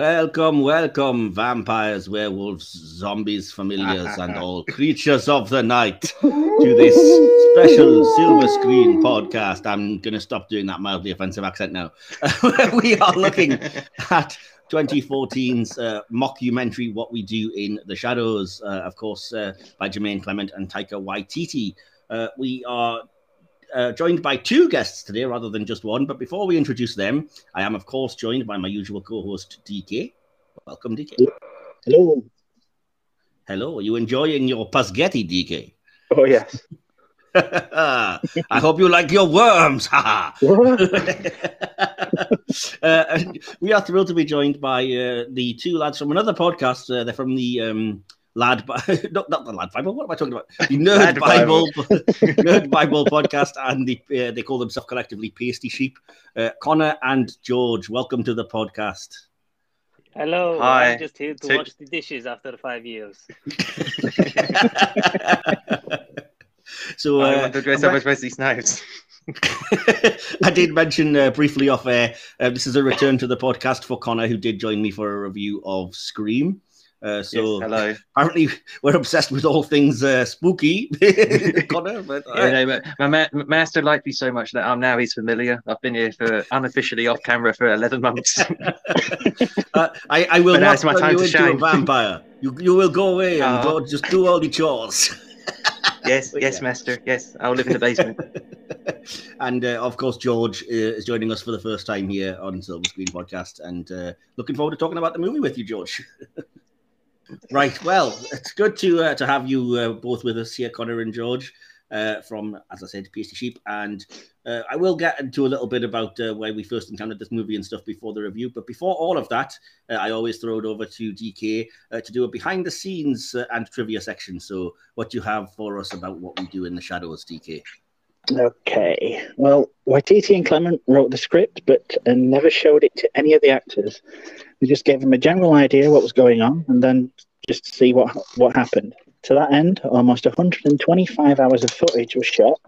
Welcome, welcome, vampires, werewolves, zombies, familiars, and all creatures of the night to this special silver screen podcast. I'm going to stop doing that mildly offensive accent now. we are looking at 2014's uh, mockumentary, What We Do in the Shadows, uh, of course, uh, by Jemaine Clement and Taika Waititi. Uh, we are uh, joined by two guests today rather than just one. But before we introduce them, I am, of course, joined by my usual co host, DK. Welcome, DK. Hello. Hello. Are you enjoying your Pasghetti, DK? Oh, yes. I hope you like your worms. uh, we are thrilled to be joined by uh, the two lads from another podcast. Uh, they're from the um, Lad, not, not the Lad Bible. What am I talking about? The Nerd Bible, Nerd Bible podcast, and the, uh, they call themselves collectively Pasty Sheep. Uh, Conor and George, welcome to the podcast. Hello, Hi. I'm just here to wash the dishes after five years. so, uh, I want to dress up as Wesley Snipes. I did mention uh, briefly off air. Uh, this is a return to the podcast for Conor, who did join me for a review of Scream. Uh, so yes, hello. Apparently, we're obsessed with all things uh, spooky. Conor, but, yeah, no, my, ma- master liked me so much that I'm now he's familiar. I've been here for unofficially off camera for 11 months. uh, I, I will but not turn you into shine. a vampire. You, you will go away and go, just do all the chores. yes, yes, yeah. master. Yes, I'll live in the basement. and uh, of course, George uh, is joining us for the first time here on Silver Screen Podcast, and uh, looking forward to talking about the movie with you, George. Right. Well, it's good to uh, to have you uh, both with us here, Conor and George, uh, from as I said, Pasty Sheep, and uh, I will get into a little bit about uh, why we first encountered this movie and stuff before the review. But before all of that, uh, I always throw it over to DK to do a behind the scenes and trivia section. So, what do you have for us about what we do in the shadows, DK? Okay. Well, Waititi and Clement wrote the script, but never showed it to any of the actors. They just gave them a general idea what was going on, and then just to see what what happened. To that end, almost 125 hours of footage was shot.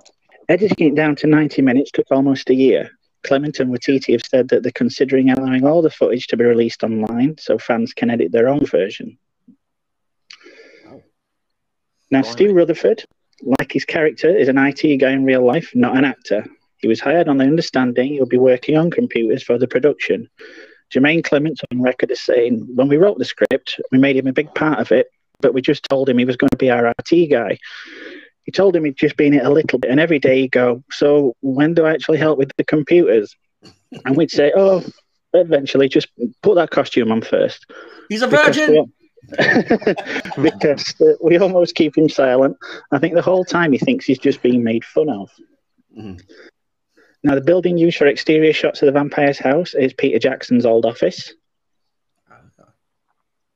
Editing it down to 90 minutes took almost a year. Clement and Waititi have said that they're considering allowing all the footage to be released online so fans can edit their own version. Now, Steve Rutherford, like his character, is an IT guy in real life, not an actor. He was hired on the understanding he'll be working on computers for the production. Jemaine Clement's on record as saying, when we wrote the script, we made him a big part of it, but we just told him he was going to be our RT guy. He told him he'd just been it a little bit, and every day he'd go, So when do I actually help with the computers? And we'd say, Oh, eventually, just put that costume on first. He's a virgin. because uh, we almost keep him silent. I think the whole time he thinks he's just being made fun of. Mm. Now, the building used for exterior shots of the vampire's house is Peter Jackson's old office.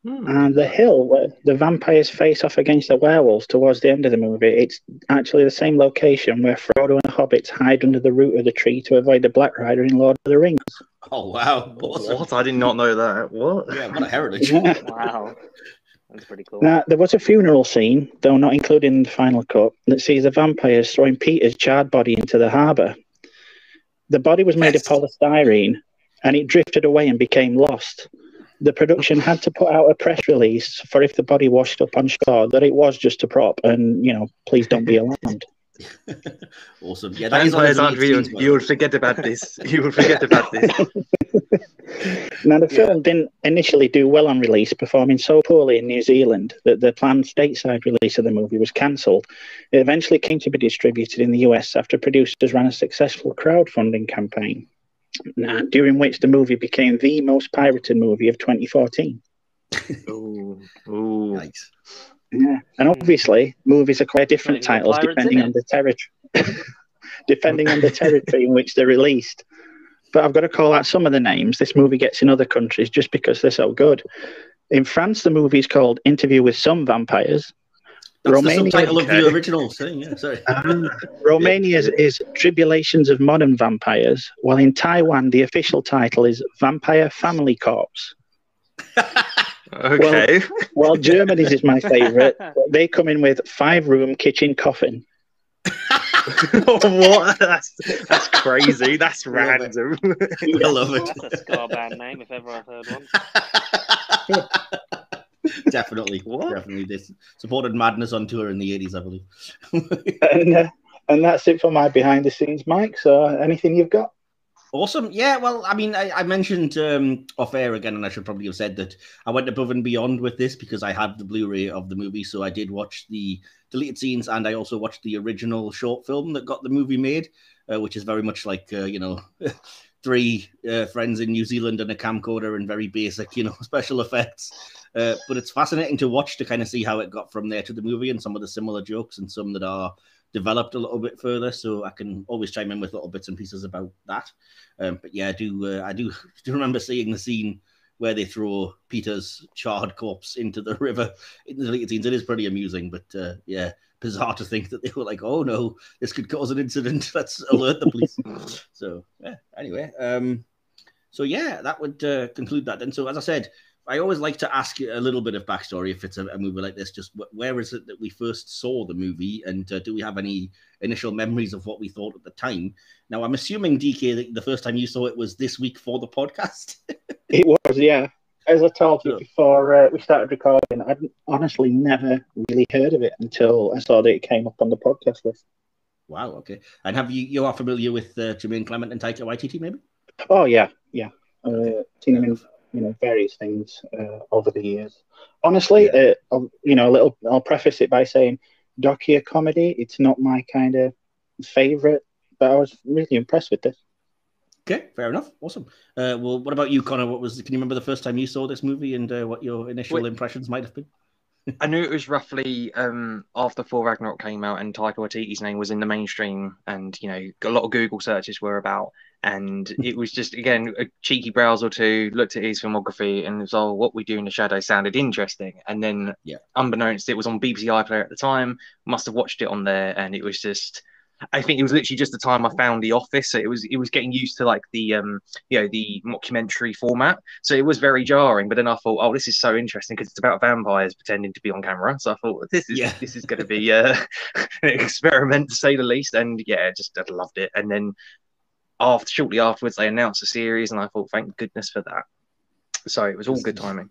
Hmm. And the hill where the vampires face off against the werewolves towards the end of the movie, it's actually the same location where Frodo and the hobbits hide under the root of the tree to avoid the Black Rider in Lord of the Rings. Oh, wow. Awesome. What? I did not know that. What? Yeah, what a heritage. wow. That's pretty cool. Now, there was a funeral scene, though not included in the final cut, that sees the vampires throwing Peter's charred body into the harbour. The body was made of polystyrene and it drifted away and became lost. The production had to put out a press release for if the body washed up on shore that it was just a prop and, you know, please don't be alarmed. awesome. Yeah, that Vampires aren't real. You will forget about this. You will forget about this. now, the film yeah. didn't initially do well on release, performing so poorly in New Zealand that the planned stateside release of the movie was cancelled. It eventually came to be distributed in the US after producers ran a successful crowdfunding campaign, now, during which the movie became the most pirated movie of 2014. Ooh, ooh. Nice. Yeah, and obviously movies are quite different titles depending on the territory, depending on the territory in which they're released. But I've got to call out some of the names this movie gets in other countries just because they're so good. In France, the movie is called Interview with Some Vampires. That's Romania, the subtitle of the original thing. Yeah, sorry. Um, Romania is, is Tribulations of Modern Vampires, while in Taiwan the official title is Vampire Family Corpse. Okay. Well, well Germany's is my favourite. they come in with five room kitchen coffin. what? That's that's crazy. That's random. I love it. That's a ska band name if ever I've heard one. definitely, what? definitely. This supported Madness on tour in the 80s, I believe. and, uh, and that's it for my behind the scenes, Mike. So, anything you've got? Awesome. Yeah, well, I mean, I, I mentioned um, off air again, and I should probably have said that I went above and beyond with this because I had the Blu ray of the movie. So I did watch the deleted scenes and I also watched the original short film that got the movie made, uh, which is very much like, uh, you know, three uh, friends in New Zealand and a camcorder and very basic, you know, special effects. Uh, but it's fascinating to watch to kind of see how it got from there to the movie and some of the similar jokes and some that are developed a little bit further. So I can always chime in with little bits and pieces about that. Um, but yeah, I do. Uh, I do. Do remember seeing the scene where they throw Peter's charred corpse into the river in the deleted scenes. It is pretty amusing, but uh, yeah, bizarre to think that they were like, "Oh no, this could cause an incident. Let's alert the police." so yeah. Anyway, um, so yeah, that would uh, conclude that. Then, so as I said, I always like to ask you a little bit of backstory if it's a, a, movie like this. Just where is it that we first saw the movie, and uh, do we have any initial memories of what we thought at the time? Now, I'm assuming DK that the first time you saw it was this week for the podcast. it was, yeah. As I told you before uh, we started recording, I'd honestly never really heard of it until I saw that it came up on the podcast list. Wow. Okay. And have you you are familiar with uh, Jemaine Clement and Taika Waititi, maybe? Oh yeah, yeah. Uh, seen in you know various things uh, over the years. Honestly, yeah. uh, you know, a little. I'll preface it by saying, docu comedy. It's not my kind of favorite, but I was really impressed with this. Okay, fair enough. Awesome. Uh, well, what about you, Conor? What was? Can you remember the first time you saw this movie and uh, what your initial Wait. impressions might have been? I knew it was roughly um, after Thor Ragnarok came out and Taika Waititi's name was in the mainstream, and you know a lot of Google searches were about. And it was just again a cheeky browse or two looked at his filmography and was oh what we do in the shadow sounded interesting. And then yeah. unbeknownst it was on bbc iplayer at the time must have watched it on there and it was just I think it was literally just the time I found The Office. So it was it was getting used to like the um you know the mockumentary format. So it was very jarring. But then I thought, oh, this is so interesting because it's about vampires pretending to be on camera. So I thought this is yeah. this is going to be uh, an experiment to say the least. And yeah, just I loved it. And then after shortly afterwards they announced the series, and I thought, thank goodness for that. So it was all good timing.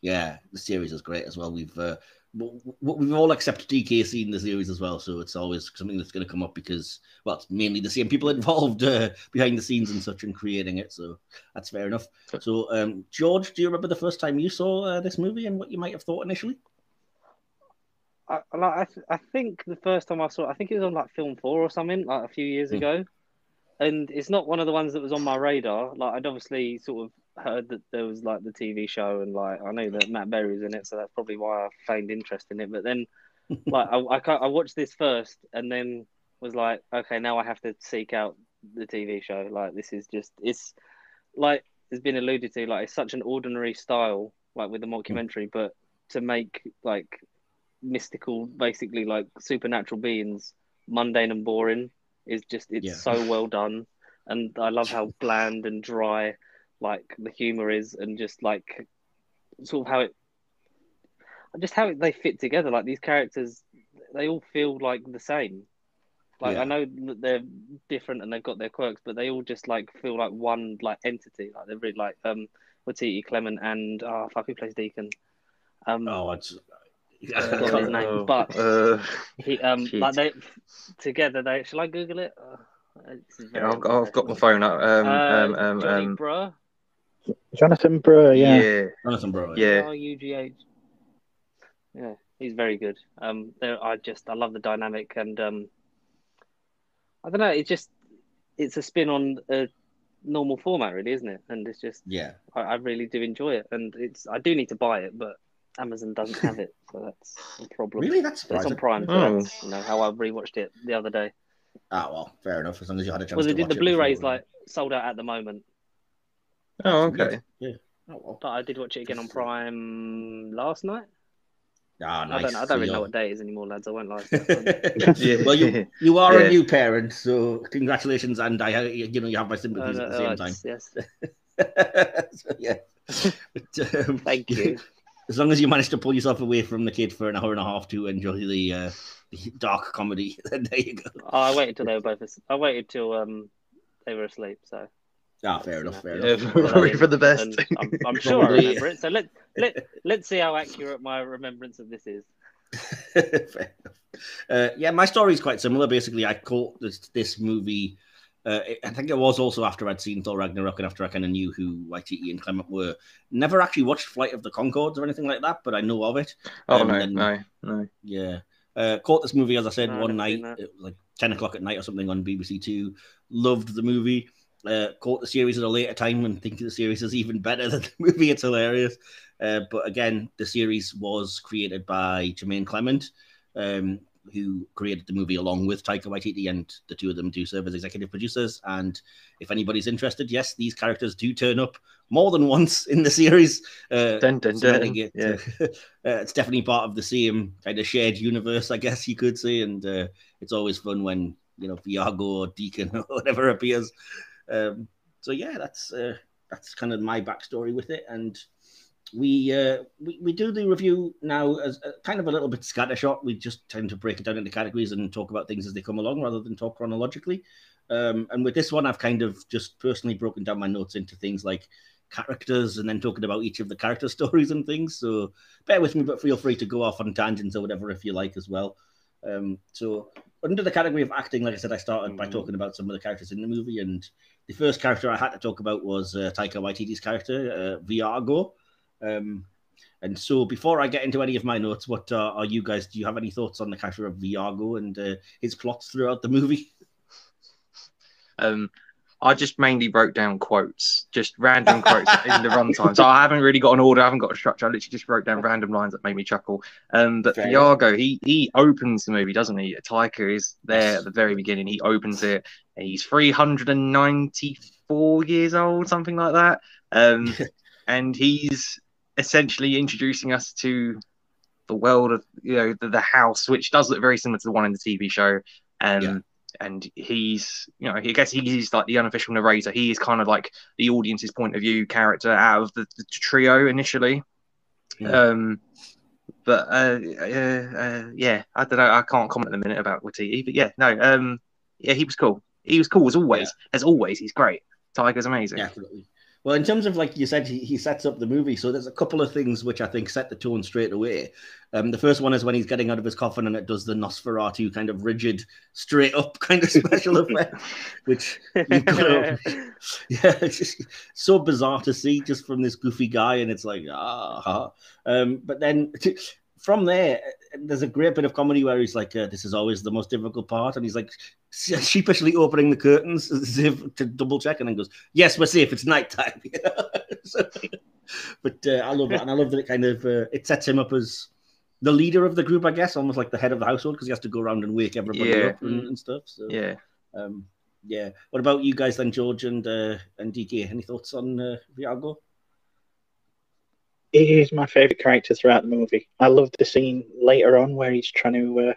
Yeah, the series is great as well. We've uh, we've all accepted DK seeing the series as well, so it's always something that's going to come up because well, it's mainly the same people involved uh, behind the scenes and such in creating it. So that's fair enough. So, um, George, do you remember the first time you saw uh, this movie and what you might have thought initially? I, like, I, th- I think the first time I saw it, I think it was on like Film Four or something, like a few years mm. ago and it's not one of the ones that was on my radar. Like I'd obviously sort of heard that there was like the TV show, and like I know that Matt Berry's in it, so that's probably why I feigned interest in it. But then, like I, I, I watched this first, and then was like, okay, now I have to seek out the TV show. Like this is just it's like it's been alluded to, like it's such an ordinary style, like with the mockumentary, mm. but to make like mystical, basically like supernatural beings mundane and boring is just it's yeah. so well done, and I love how bland and dry like the humor is, and just like sort of how it, just how they fit together. Like these characters, they all feel like the same. Like yeah. I know that they're different and they've got their quirks, but they all just like feel like one like entity. Like they're really like um Waititi, Clement, and oh fuck, who plays Deacon? Um, oh, it's I forgot his name, but uh, he um like they together. They shall I Google it? Uh, yeah, I've got, I've got my phone up. Um, uh, um, um, Johnny um, Brugh. Jonathan Brugh, yeah. yeah. Jonathan Brugh. Yeah. R U G H. Yeah, he's very good. Um, I just I love the dynamic and um, I don't know. It's just it's a spin on a normal format, really, isn't it? And it's just yeah, I, I really do enjoy it, and it's I do need to buy it, but Amazon doesn't have it, so that's a problem. Really, that's it's on Prime. So oh. that's, you know how I rewatched it the other day. Ah, well, fair enough. As long as you had a chance. Well, they did the Blu-rays like sold out at the moment. Oh, okay. Yeah. Oh, well. But I did watch it again on Prime last night. Ah, nice. I don't, I don't really know what day it is anymore, lads. I won't lie. yeah. Well, you you are yeah. a new parent, so congratulations, and I you know you have my sympathies uh, at the same time. Yes. so, yeah. But, um, Thank you as long as you manage to pull yourself away from the kid for an hour and a half to enjoy the, uh, the dark comedy, then there you go. Oh, I waited till they were both. I waited till um they were asleep. So. Ah, fair enough. Fair Yeah, enough. probably for the best. I'm, I'm sure I remember it. So let let let's see how accurate my remembrance of this is. Fair enough. Uh, yeah, my story is quite similar. Basically, I caught this this movie. Uh, I think it was also after I'd seen Thor Ragnarok and after I kind of knew who Waititi and Clement were. Never actually watched Flight of the Conchords or anything like that, but I know of it. Oh Um, no, and- no, no. Yeah. Uh, caught this movie, as I said, No, one never night. It was like 10 o'clock at night or something on BBC Two. Loved the movie. Uh, caught the series at a later time and think the series is even better than the movie. It's hilarious. Uh, but again, the series was created by Jemaine Clement, um, who created the movie along with Taika Waititi, and the two of them do serve as executive producers. And if anybody's interested, yes, these characters do turn up more than once in the series. Uh, Dun, dun, dun. it, Yeah. uh, it's definitely part of the same kind of shared universe, I guess you could say. And uh, it's always fun when you know Viago or Deacon or whatever appears. Um, so yeah, that's uh, that's kind of my backstory with it. And we uh, we we do the review now as uh, kind of a little bit scattershot. We just tend to break it down into categories and talk about things as they come along, rather than talk chronologically. Um, and with this one, I've kind of just personally broken down my notes into things like characters and then talking about each of the character stories and things. So bear with me, but feel free to go off on tangents or whatever if you like as well. Um, so under the category of acting, like I said, I started by Mhm. talking about some of the characters in the movie, and the first character I had to talk about was uh, Taika Waititi's character, uh, Viago. Um, and so before I get into any of my notes, what uh, are you guys? Do you have any thoughts on the character of Viago and uh, his plots throughout the movie? Um, I just mainly wrote down quotes, just random quotes in the runtime. So I haven't really got an order, I haven't got a structure. I literally just wrote down random lines that made me chuckle. Um, but Fair Viago, he he opens the movie, doesn't he? Taika is there at the very beginning. He opens it. He's 394 years old, something like that. Um, and he's essentially introducing us to the world of you know the, the house, which does look very similar to the one in the TV show. Um, Yeah. And he's you know I guess he's like the unofficial narrator. He is kind of like the audience's point of view character out of the, the trio initially. Yeah. Um, but uh, uh, uh, yeah, I don't know. I can't comment a minute about Waititi, but yeah, no, um, yeah, he was cool. He was cool as always. As always, he's great. Taika's amazing. Definitely. Well, in terms of like you said, he, he sets up the movie. So there's a couple of things which I think set the tone straight away. Um, the first one is when he's getting out of his coffin and it does the Nosferatu kind of rigid, straight up kind of special effect, which you've got to, yeah, it's just so bizarre to see just from this goofy guy, and it's like ah. Um, but then from there, there's a great bit of comedy where he's like, uh, "This is always the most difficult part," and he's like sheepishly opening the curtains as if to double check, and then goes, "Yes, we're safe. It's nighttime." You know? So- but uh, I love that, and I love that it kind of uh, it sets him up as the leader of the group, I guess, almost like the head of the household because he has to go around and wake everybody Yeah. up and, and stuff. So Yeah. um, yeah. What about you guys then, George and uh, and DK? Any thoughts on uh, Viago? He is my favourite character throughout the movie. I love the scene later on where he's trying to uh,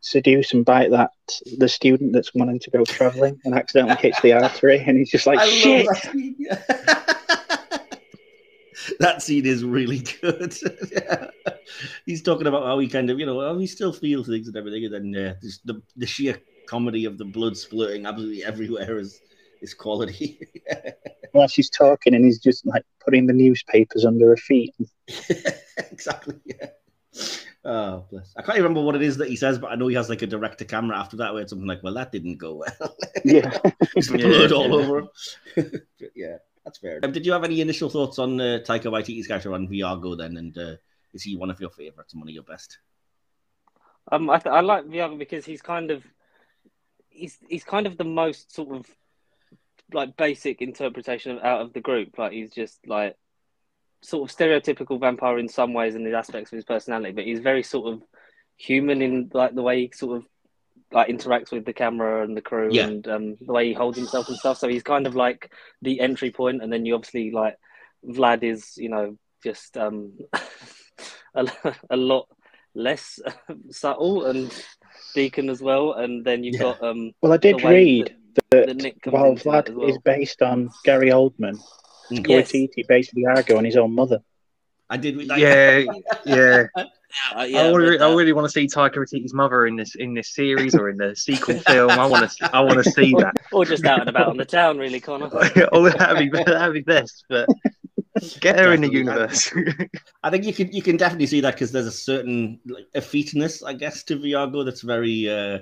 seduce and bite that the student that's wanting to go travelling and accidentally hits the artery, and he's just like, I "Shit!" that scene. that scene is really good. Yeah. He's talking about how he kind of, you know, how he still feels things and everything, and then uh, just the the sheer comedy of the blood splurting absolutely everywhere is is quality. While she's talking, and he's just like putting the newspapers under her feet. exactly. Yeah. Oh, bless. I can't remember what it is that he says, but I know he has like a direct to camera after that where it's something like, well, that didn't go well. Yeah. There's Yeah, blood all yeah. over him. Yeah, that's fair. Um, did you have any initial thoughts on uh, Taika Waititi's character on Viago then? And uh, is he one of your favorites and one of your best? Um, I, th- I like Viago because he's kind of he's he's kind of the most sort of like basic interpretation of, out of the group. Like he's just like sort of stereotypical vampire in some ways in the aspects of his personality, but he's very sort of human in like the way he sort of like interacts with the camera and the crew Yeah. and um, the way he holds himself and stuff. So he's kind of like the entry point, and then you obviously like Vlad is you know just um a, a lot less subtle and Deacon as well, and then you've Yeah. got um Well, I did read that that Nick comes while Vlad well. is based on Gary Oldman, Mm. Yes. Waititi based Viago on his own mother. I did. Yeah, yeah. Uh, yeah, I, but, really, I really want to see Taika Waititi's mother in this in this series or in the sequel film. I want to I want to see that. or just out and about on the town, really, Conor. oh, that'd be that'd be best. But get her in the universe. I think you can you can definitely see that because there's a certain like effeteness, I guess, to Viago that's very uh,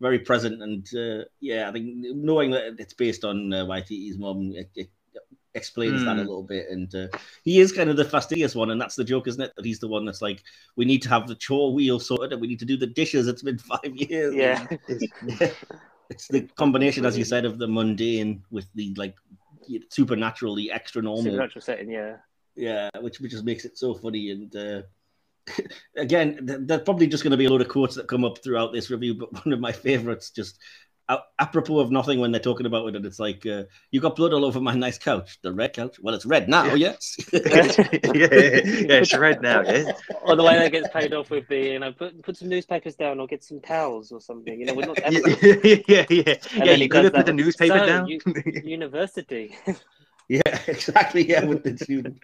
very present, and uh, yeah, I think knowing that it's based on uh, Waititi's mom, it, it explains that a Hmm. little bit, and uh, he is kind of the fastidious one, and that's the joke, isn't it? That he's the one that's like, we need to have the chore wheel sorted, and we need to do the dishes. It's been five years. Yeah. it's the combination, as you said, of the mundane with the like supernatural, the extra normal Supernatural setting, yeah. yeah, which which just makes it so funny. And uh, again, th- there's probably just going to be a load of quotes that come up throughout this review. But one of my favorites, just apropos of nothing, when they're talking about it, and it's like, uh, "You got blood all over my nice couch, the red couch. Well, it's red now, yes." yeah, yeah, it's red now. Yeah. Or the way that gets paid off with the, you know, put put some newspapers down or get some towels or something. You know, we're not Yeah, yeah, yeah, yeah. And Yeah, you he could have put the newspaper So, down. you- university. yeah, exactly. Yeah, with the student,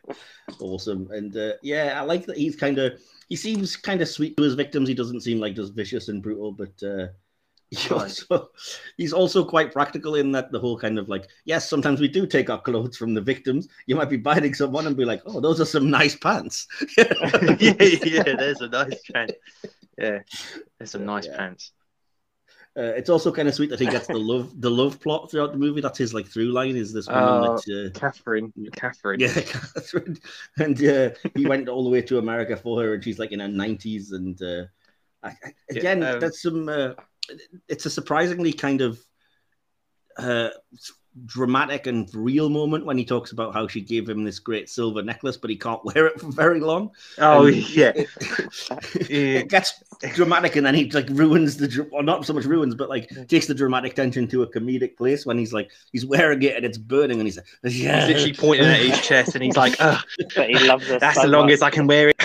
awesome. And uh, yeah, I like that he's kind of he seems kind of sweet to his victims. He doesn't seem like just vicious and brutal, but. Uh, he Right. also, he's also quite practical in that the whole kind of like, yes, sometimes we do take our clothes from the victims. You might be biting someone and be like, oh, those are some nice pants. yeah, yeah. There's a nice pants. Yeah, there's some nice Yeah. pants. Uh, it's also kind of sweet that he gets the love the love plot throughout the movie. That's his like through line is this woman Oh, that uh, Catherine, Catherine. yeah, Catherine. and uh, he went all the way to America for her, and she's like in her nineties. And uh, I, I, again, um, that's some. Uh, it's a surprisingly kind of uh, dramatic and real moment when he talks about how she gave him this great silver necklace, but he can't wear it for very long. Oh And yeah. it, it gets dramatic, and then he like ruins the, dr- or not so much ruins, but like takes the dramatic tension to a comedic place when he's like he's wearing it and it's burning, and he's like, yeah, He's literally pointing at his chest, and he's like, Ugh, But he loves us. "That's so the much. longest I can wear it."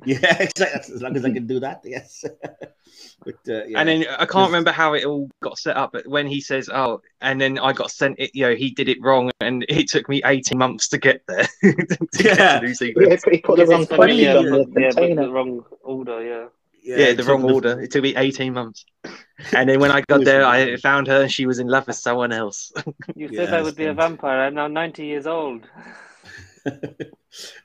yeah, exactly. As long as I can do that, yes. but uh, yeah. And then I can't remember how it all got set up, but when he says, "Oh," and then I got sent it, you know, he did it wrong, and it took me eighteen months to get there. to get Yeah. to New Yeah, he put the wrong it's funny, yeah, on the yeah, container. the wrong order, yeah. Yeah, it the wrong the- order. It took me eighteen months, and then when I got there, I found her, and she was in love with someone else. You Yeah, said I would be a vampire. I'm now 90 years old.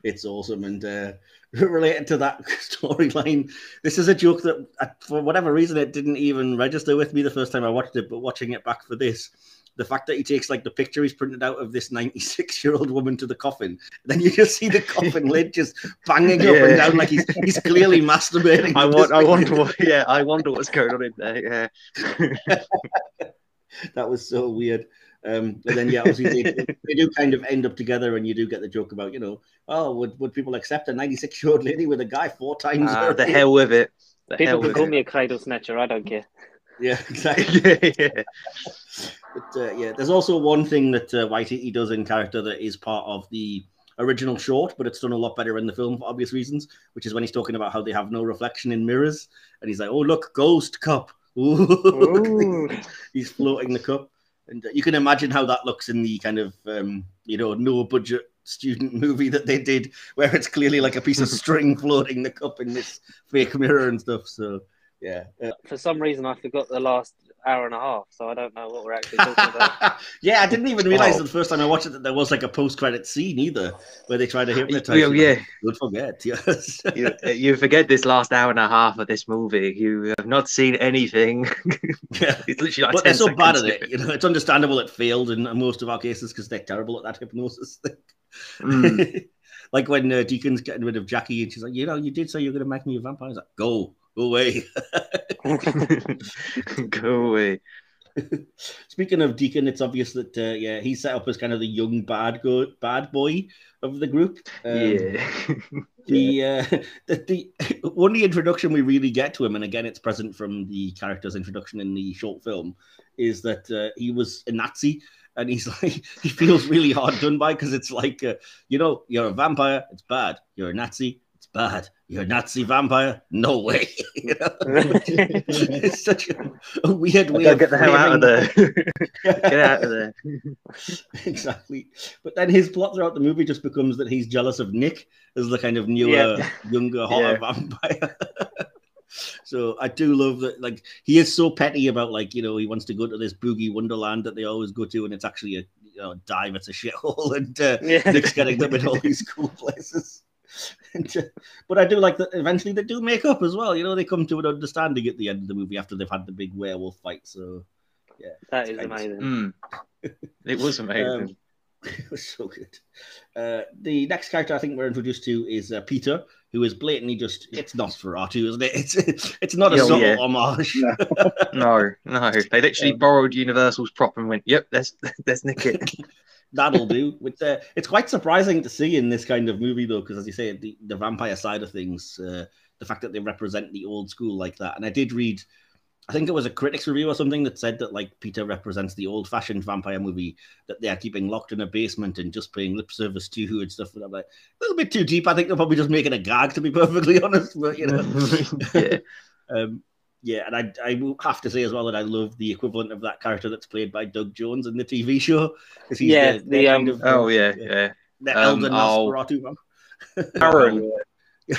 it's awesome and uh, related to that storyline this is a joke that uh, for whatever reason it didn't even register with me the first time i watched it but watching it back for this the fact that he takes like the picture he's printed out of this 96 year old woman to the coffin then you just see the coffin lid just banging up and down like he's he's clearly masturbating I want, I wonder what, yeah, I wonder what's going on in there. Yeah, that was so weird. Um, and then yeah, obviously they, they do kind of end up together, and you do get the joke about you know, oh, would, would people accept a 96 year old lady with a guy four times? Ah, the hell with it. The People can call it. me a cradle snatcher. I don't care. Yeah, exactly. yeah, yeah. But uh, yeah, there's also one thing that uh, Waititi does in character that is part of the original short, but it's done a lot better in the film for obvious reasons. Which is when he's talking about how they have no reflection in mirrors, and he's like, "Oh look, ghost cup." Ooh, Ooh. he's floating the cup, and you can imagine how that looks in the kind of um, you know no budget student movie that they did, where it's clearly like a piece of string floating the cup in this fake mirror and stuff. So yeah. Uh, For some reason, I forgot the last hour and a half, so I don't know what we're actually talking about. yeah, I didn't even realize Wow. the first time I watched it that there was like a post-credit scene either, where they try to hypnotize. Oh, you. yeah. Don't forget, yes. You, you forget this last hour and a half of this movie. You have not seen anything. yeah. it's literally like But they're so bad at seconds it. You know, it's understandable it failed in most of our cases because they're terrible at that hypnosis thing. Mm. like when uh, Deacon's getting rid of Jackie, and she's like, "You know, you did say you're going to make me a vampire." He's like, "Go, go away." Go away. Speaking of Deacon, it's obvious that uh, yeah, he's set up as kind of the young bad go bad boy of the group. Um, yeah. the, uh, the the only introduction we really get to him, and again, it's present from the character's introduction in the short film, is that uh, he was a Nazi, and he's like he feels really hard done by because it's like uh, you know you're a vampire, it's bad. You're a Nazi, it's bad. You're a Nazi vampire? No way. You know? it's such a, a weird way get the hell out of there. get out of there. exactly. But then his plot throughout the movie just becomes that he's jealous of Nick as the kind of newer, Yeah. younger, hotter vampire. so I do love that. Like he is so petty about like you know he wants to go to this boogie wonderland that they always go to, and it's actually a you know dive. It's a shithole, and uh, Yeah. Nick's getting them in all these cool places. And, uh, but I do like that eventually they do make up as well. You know, they come to an understanding at the end of the movie after they've had the big werewolf fight. So yeah. that is amazing. Mm. It was amazing. Um, it was so good. Uh, the next character I think we're introduced to is uh, Peter, who is blatantly just it's Nosferatu, isn't it? It's it's not a Yeah, subtle yeah. homage. no, no. They literally Um, borrowed Universal's prop and went, "Yep, let's let's nick it." That'll do. With uh, it's quite surprising to see in this kind of movie though, because as you say, the, the vampire side of things, uh, the fact that they represent the old school like that. And I did read, I think it was a critics review or something that said that like Peter represents the old fashioned vampire movie that they are keeping locked in a basement and just paying lip service to who and stuff. And I'm like a little bit too deep. I think they're probably just making a gag to be perfectly honest. But you know, yeah. um, yeah, and I, I will have to say as well that I love the equivalent of that character that's played by Doug Jones in the TV show. 'cause he's Yeah, the, the, kind um, of- Oh yeah, yeah. the um, elder oh. Nosferatu vamp. Baron.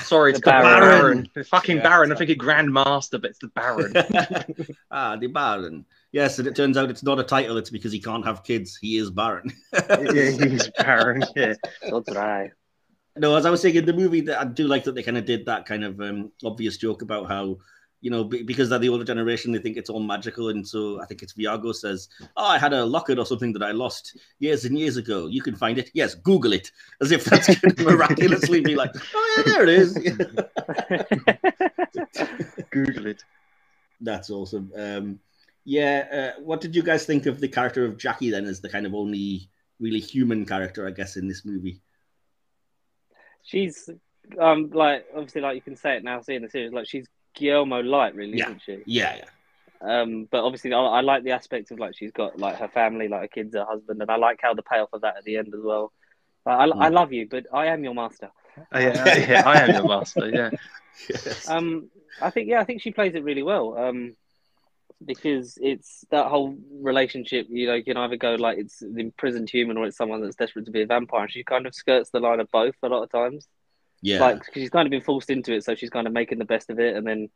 Sorry, it's The the Baron. Baron. The fucking Yeah. Baron. I think a Grand Master, but it's the Baron. ah, the Baron. Yes, and it turns out it's not a title. It's because he can't have kids. He is Baron. yeah, he's Baron. Yeah. That's right. no, as I was saying in the movie, that I do like that they kind of did that kind of um, obvious joke about how, you know, because they're the older generation, they think it's all magical. And so I think it's Viago says, Oh, I had a locket or something that I lost years and years ago. You can find it. Yes, Google it. As if that's going to miraculously be like, Oh, yeah, there it is. Google it. That's awesome. Um, yeah, uh, what did you guys think of the character of Jackie then as the kind of only really human character, I guess, in this movie? she's um like obviously like you can say it now seeing the series like she's Guillermo light really Yeah. isn't she Yeah, yeah. um but obviously I, I like the aspect of like she's got like her family like her kids her husband and I like how the payoff of that at the end as well I, I Mm. love you but I am your master Oh, yeah, yeah, I am your master. Yeah. Yes. um I think yeah I think she plays it really well um because it's that whole relationship you know you can either go like it's an imprisoned human or it's someone that's desperate to be a vampire and she kind of skirts the line of both a lot of times yeah. like 'cause she's kind of been forced into it, so she's kind of making the best of it. And then,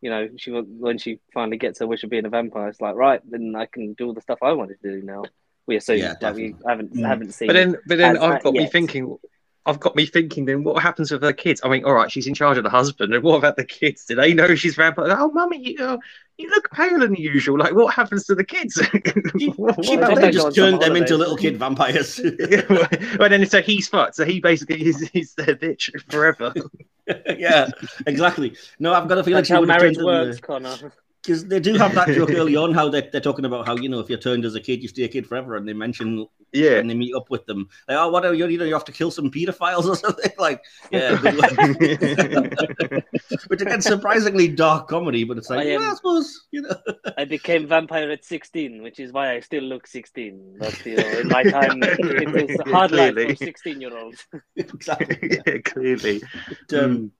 you know, she when she finally gets her wish of being a vampire, it's like right, then I can do all the stuff I wanted to do now. We assume, Yeah, like we haven't Mm. haven't seen. But then, but then I've at got me thinking. I've got me thinking. Then what happens with her kids? I mean, all right, she's in charge of the husband, and what about the kids? Do they know she's vampire? Oh, mummy, you, uh, you look paler than usual. Like, what happens to the kids? What- She probably they happens? go just turned them into little kid vampires. well, then so he's fucked. So he basically is he's their bitch forever. yeah, exactly. No, I've got a feeling That's she how would have marriage works, them Conor. Because they do have that joke early on how they're, they're talking about how you know if you're turned as a kid you stay a kid forever, and they mention Yeah. and they meet up with them, like oh what are you you know you have to kill some pedophiles or something like yeah, good luck. which again surprisingly dark comedy, but it's like I am- well, I suppose you know I became vampire at 16, which is why I still look 16. But you know, in my time, it was hard life for 16 year olds. exactly. yeah, clearly. But, um,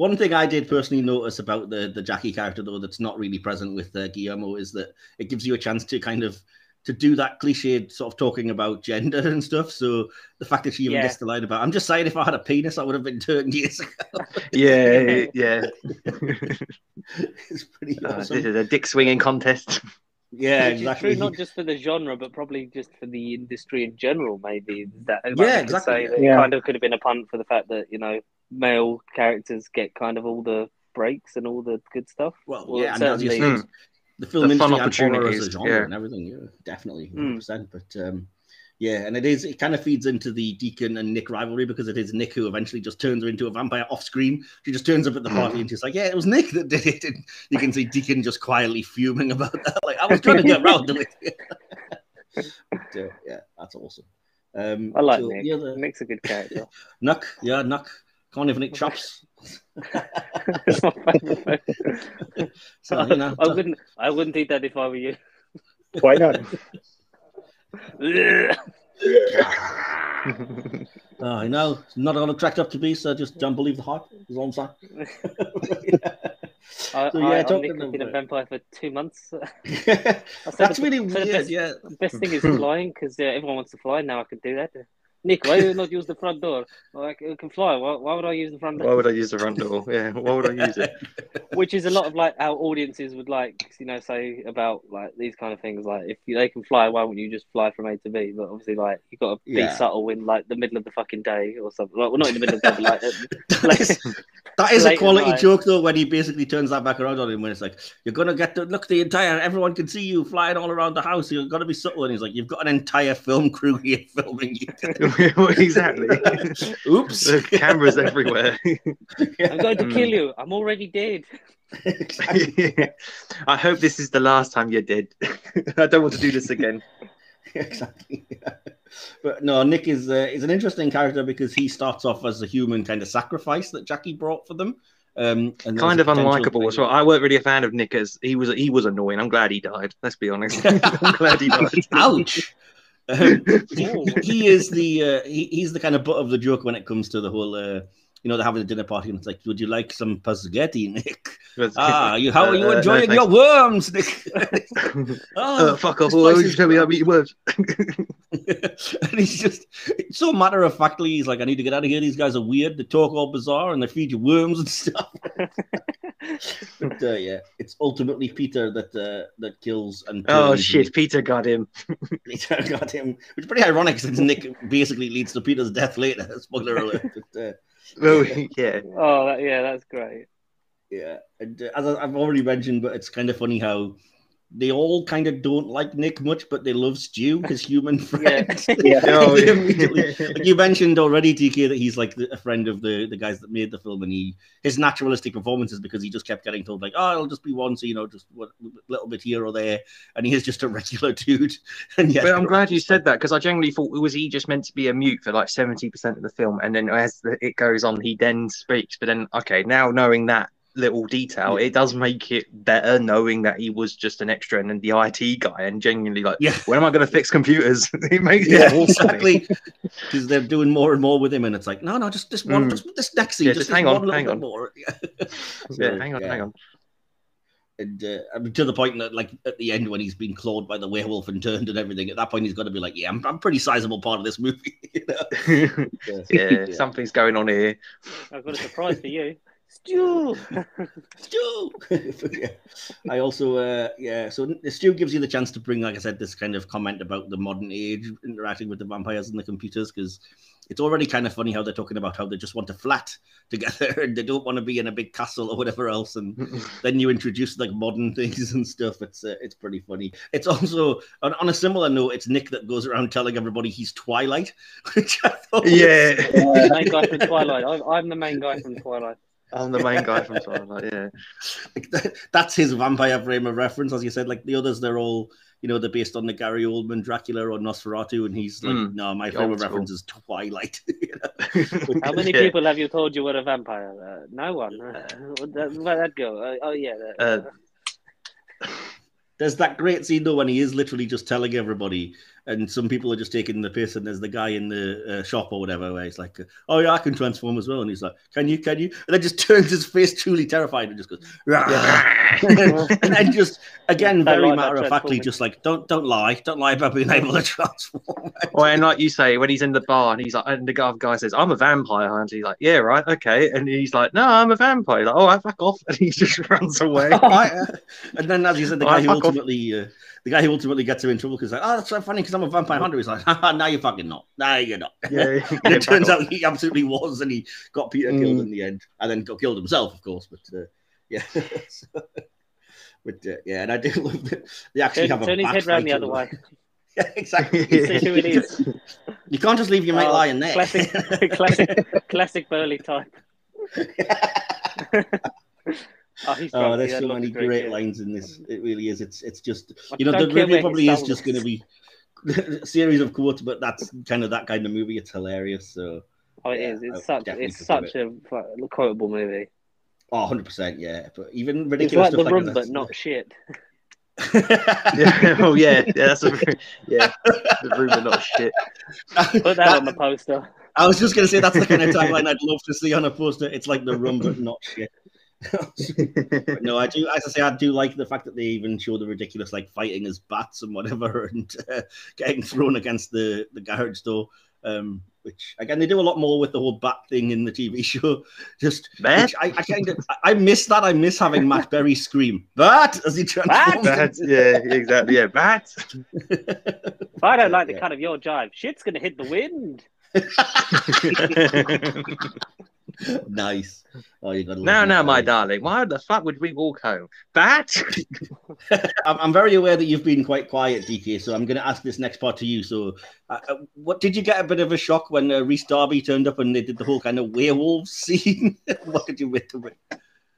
One thing I did personally notice about the the Jackie character, though, that's not really present with uh, Guillermo, is that it gives you a chance to kind of to do that cliched sort of talking about gender and stuff. So the fact that she even Yeah. gets the line about, I'm just saying, if I had a penis, I would have been turned years ago. Yeah, yeah. it's pretty Uh, awesome. this is a dick swinging contest. yeah, Which exactly. true, not just for the genre, but probably just for the industry in general. Maybe that Yeah, exactly, Say Yeah. It kind of could have been a punt for the fact that you know male characters get kind of all the breaks and all the good stuff. Well, Well, yeah, and as you certainly- say, the film The fun industry and horror as a opportunities, genre yeah. and everything, yeah, definitely, Mm. 100%. But um, yeah, and it is, it kind of feeds into the Deacon and Nick rivalry because it is Nick who eventually just turns her into a vampire off screen. She just turns up at the party and she's like, yeah, it was Nick that did it. And you can see Deacon just quietly fuming about that. Like, I was trying to get around to it. but, uh, yeah, that's awesome. Um, I like so Nick. the other- Nick's a good character. Nuck, yeah, Nuck. Can't even nick chops. It's my favourite. So, you know, I wouldn't. I wouldn't eat that if I were you. Why not? Oh, I know. It's not all cracked up to be, so just don't believe the hype. Is all I'm saying. I, So, I, yeah, I've talking been a vampire for two months. That's the- really so the weird. best- Yeah. The best thing is flying because uh, everyone wants to fly. Now I can do that. Nick, why do you not use the front door? Like I c- I can fly. Why, why would I use the front door? Why would I use the front door? Yeah, why would I use it? Which is a lot of like our audiences would like, you know, say about like these kind of things. Like, if they can fly, why wouldn't you just fly from A to B? But obviously, like, you got to be Yeah. subtle in like the middle of the fucking day or something. Like, well, not in the middle of the day, but like, uh, That is, that is a quality night. joke though when he basically turns that back around on him when it's like you're gonna get to look the entire everyone can see you flying all around the house you're gonna be subtle and he's like you've got an entire film crew here filming you exactly. oops The cameras everywhere. I'm going to Mm. kill you. I'm already dead. I hope this is the last time you're dead. I don't want to do this again. exactly but no Nick is uh, is an interesting character because he starts off as a human kind of sacrifice that Jackie brought for them um and Kind of unlikable as well. I weren't really a fan of Nick as he was. He was annoying. I'm glad he died. Let's be honest. I'm glad he died. ouch um, he is the uh, he, he's the kind of butt of the joke when it comes to the whole uh, you know they're having a dinner party and it's like would you like some spaghetti nick ah you how are you Uh, uh, enjoying thanks. your worms nick Oh, oh fuck off! Why would you tell me I'm eating worms? and he's just it's so matter of factly he's like i need to get out of here these guys are weird they talk all bizarre and they feed you worms and stuff but uh, yeah it's ultimately peter that uh, that kills and Oh shit! Nick. Peter got him. Peter got him which is pretty ironic since nick basically leads to peter's death later spoiler alert but, uh, Oh yeah. Oh, that, yeah, that's great. Yeah, and uh, as I- I've already mentioned, but it's kind of funny how they all kind of don't like Nick much, but they love Stu, his human friend. Yeah. Oh, yeah. immediately- like you mentioned already, DK, that he's like the, a friend of the, the guys that made the film, and he his naturalistic performances because he just kept getting told like, oh, it'll just be one, so you know, just a little bit here or there, and he is just a regular dude. And yeah, But I'm glad you said that because I generally thought it was he just meant to be a mute for like seventy percent of the film, and then as the, it goes on, he then speaks. But then, okay, now knowing that little detail, it does make it better knowing that he was just an extra and then the IT guy, and genuinely like, Yeah. when am I going to fix computers? it makes Yeah, it more funny. exactly. Because they're doing more and more with him, and it's like, no, no, just this one, Mm. just this next scene, Yeah, just, just hang on, hang on. more. Yeah. Yeah, So, hang on, yeah. hang on. And uh, I mean, to the point that, like, at the end when he's been clawed by the werewolf and turned and everything, at that point he's got to be like, "Yeah, I'm, I'm a pretty sizable part of this movie." you know? yeah, something's going on here. I've got a surprise for you. Stu! Stu. Yeah. I also, uh, yeah. So Stu gives you the chance to bring, like I said, this kind of comment about the modern age interacting with the vampires and the computers because it's already kind of funny how they're talking about how they just want to flat together and they don't want to be in a big castle or whatever else. And then you introduce like modern things and stuff. It's uh, it's pretty funny. It's also on, on a similar note. It's Nick that goes around telling everybody he's Twilight, which I thought was- yeah, main guy from Twilight. I'm, I'm the main guy from Twilight. I'm the main guy from Twilight. Yeah, like that's his vampire frame of reference, as you said. Like the others, they're all you know they're based on the Gary Oldman Dracula or Nosferatu, and he's like, Mm. no, my frame of reference is Twilight. How many Yeah. people have you told you were a vampire? Uh, no one. Uh, where'd that, where'd that go? Uh, oh, yeah. that- Uh, There's that great scene though when he is literally just telling everybody, and some people are just taking the piss, and there's the guy in the uh, shop or whatever where he's like, "Oh yeah, I can transform as well," and he's like, "Can you? Can you?" And then just turns his face truly terrified and just goes, yeah. and then just again I very like matter of factly, just like, "Don't don't lie, don't lie about being able to transform." Well, and like you say, when he's in the bar and he's like, and the guy, guy says, "I'm a vampire," and he's like, "Yeah, right, okay," and he's like, "No, I'm a vampire." He's like, "Oh, I fuck off," and he just runs away. I- uh, and then, as you said, the Oh, guy who fuck off. ultimately, uh, the guy who ultimately gets him in trouble because like, oh, that's so funny because I'm a vampire hunter. He's like, Haha, now you're fucking not. Now you're not. yeah, and it turns out he absolutely was, and he got Peter killed Mm. in the end, and then got killed himself, of course. But uh, yeah, So- but uh, yeah, and I do love that they actually Turn, have a turn his head round the other way. Yeah, exactly. See who it is. You can't just leave your mate Oh, lying there. Classic, classic, classic Burley type. Oh, Oh, there's so many to great yeah. lines in this. It really is. It's it's just I you know the care review where he probably is just going to be a series of quotes, but that's kind of that kind of movie. It's hilarious. So Oh, it Yeah, is. I It's such. definitely It's forgive such a fu- quotable movie. oh, 100 percent, yeah. But even It's ridiculous like the stuff room, like but not shit. yeah, oh yeah, yeah, that's a, yeah, the rumor not shit. Put that, on the poster. I was just going to say that's the kind of tagline I'd love to see on a poster. It's like the rum, but not shit. no, I do. As I say, I do like the fact that they even show the ridiculous, like fighting as bats and whatever, and uh, getting thrown against the the garage door. Um, which again they do a lot more with the whole bat thing in the TV show. Just which I, I kind of I miss that. I miss having Matt Berry scream "bat" as he transforms. Bat, yeah, exactly. Yeah, bat. If I don't like the cut of your jive, shit's gonna hit the wind. nice. Oh, you got now, now, my darling. Why the fuck would we walk home? That? I'm, I'm very aware that you've been quite quiet, DK. So I'm going to ask this next part to you. So, uh, uh, what did you get a bit of a shock when uh, Rhys Darby turned up and they did the whole kind of werewolf scene? what did you make of it?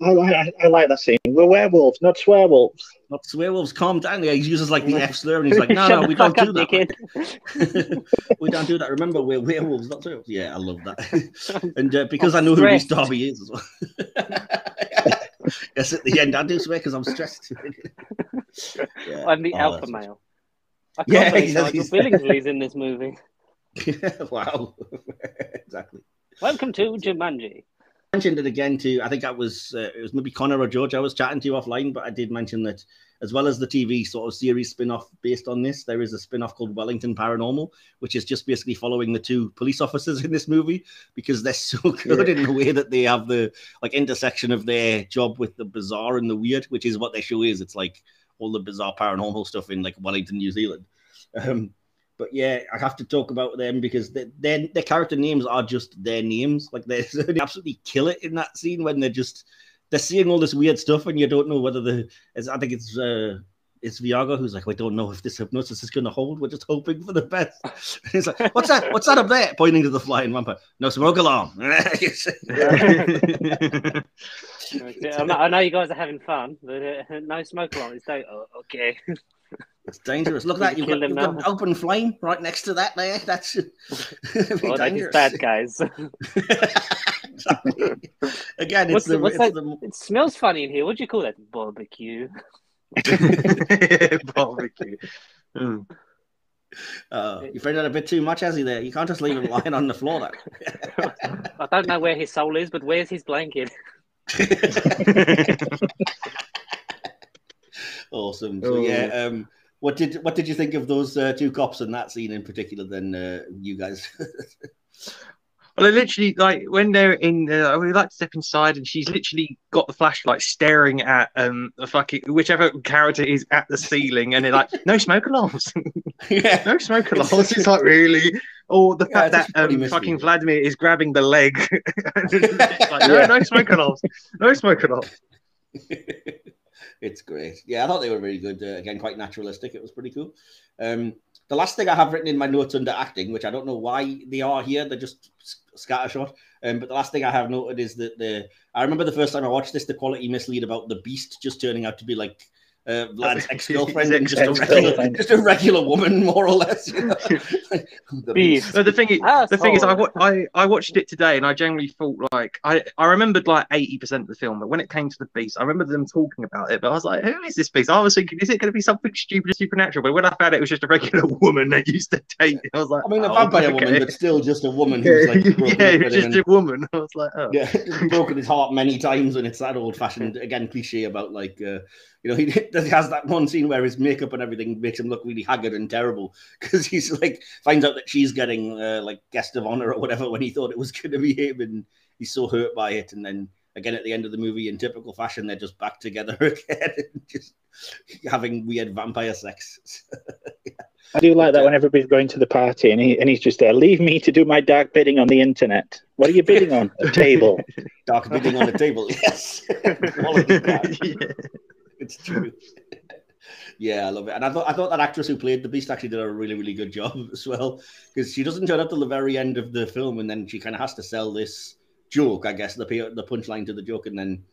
I like, I like that scene. We're werewolves, not swearwolves. Not swearwolves. Calm down. Yeah, he uses like the F slur, and he's like, "No, no, we don't do that. we don't do that. Remember, we're werewolves, not swearwolves." Yeah, I love that. and uh, because I'm i know stressed. who Rhys Darby is as well. yes, at the end, I do swear because I'm stressed. yeah. I'm the oh, alpha male. I can't yeah, believe Nigel Billingsley's in this movie. wow, exactly. Welcome to Jumanji mentioned it again to I think that was uh, it was maybe Conor or George I was chatting to you offline, but I did mention that as well as the TV sort of series spin-off based on this, there is a spin-off called Wellington Paranormal, which is just basically following the two police officers in this movie because they're so good yeah. in the way that they have the like intersection of their job with the bizarre and the weird, which is what their show is. It's like all the bizarre paranormal stuff in like Wellington, New Zealand. Um, but yeah, I have to talk about them because their their character names are just their names. Like they absolutely kill it in that scene when they're just they're seeing all this weird stuff and you don't know whether the I think it's uh it's Viago who's like, we don't know if this hypnosis is going to hold. We're just hoping for the best. And he's like, what's that? What's that up there? Pointing to the flying vampire. No smoke alarm. i know you guys are having fun, but uh, no smoke alarm. It's oh, okay. It's dangerous. Look at that. You've, got, you've got, an open flame right next to that there. That's well, dangerous. bad guys. Again, it's, the, the, it's the, It smells funny in here. What do you call that? Barbecue. Barbecue. Mm. Uh, you found out a bit too much, has he? There, you can't just leave him lying on the floor. There. I don't know where his soul is, but where's his blanket? awesome. So yeah, oh. um, what did what did you think of those uh, two cops in that scene in particular? Then uh, you guys. Well, I literally like when they're in. Uh, we like to step inside, and she's literally got the flashlight staring at um the fucking whichever character is at the ceiling, and they're like, "No smoke alarms, yeah, no smoke alarms." It's like really, or the yeah, fact that um, fucking Vladimir is grabbing the leg. like, no, yeah. no smoke alarms, no smoke alarms. it's great. Yeah, I thought they were really good. Uh, again, quite naturalistic. It was pretty cool. Um, the last thing I have written in my notes under acting, which I don't know why they are here, they're just scattershot. Um, but the last thing I have noted is that the I remember the first time I watched this, the quality mislead about the beast just turning out to be like uh, Vlad's ex girlfriend and just a, regular, just a regular woman, more or less. You know? the, beast. No, the thing is, Asshole. the thing is, I, I I watched it today and I generally thought like I I remembered like eighty percent of the film, but when it came to the beast, I remember them talking about it. But I was like, who is this beast? I was thinking, is it going to be something stupid and supernatural? But when I found it it was just a regular woman that used to date, I was like, I mean, a oh, vampire okay. woman, but still just a woman who's like, yeah, just a woman. I was like, oh. yeah, broken his heart many times, and it's that old fashioned again cliche about like. Uh, you know, he, he has that one scene where his makeup and everything makes him look really haggard and terrible because he's like finds out that she's getting uh, like guest of honor or whatever when he thought it was going to be him, and he's so hurt by it. And then again at the end of the movie, in typical fashion, they're just back together again and just having weird vampire sex. yeah. I do like that when everybody's going to the party and he and he's just there. Leave me to do my dark bidding on the internet. What are you bidding on? A table. Dark bidding on a table. Yes. yeah. It's true. yeah, I love it. And I thought I thought that actress who played the Beast actually did a really, really good job as well. Because she doesn't turn up till the very end of the film and then she kind of has to sell this joke, I guess, the the punchline to the joke. And then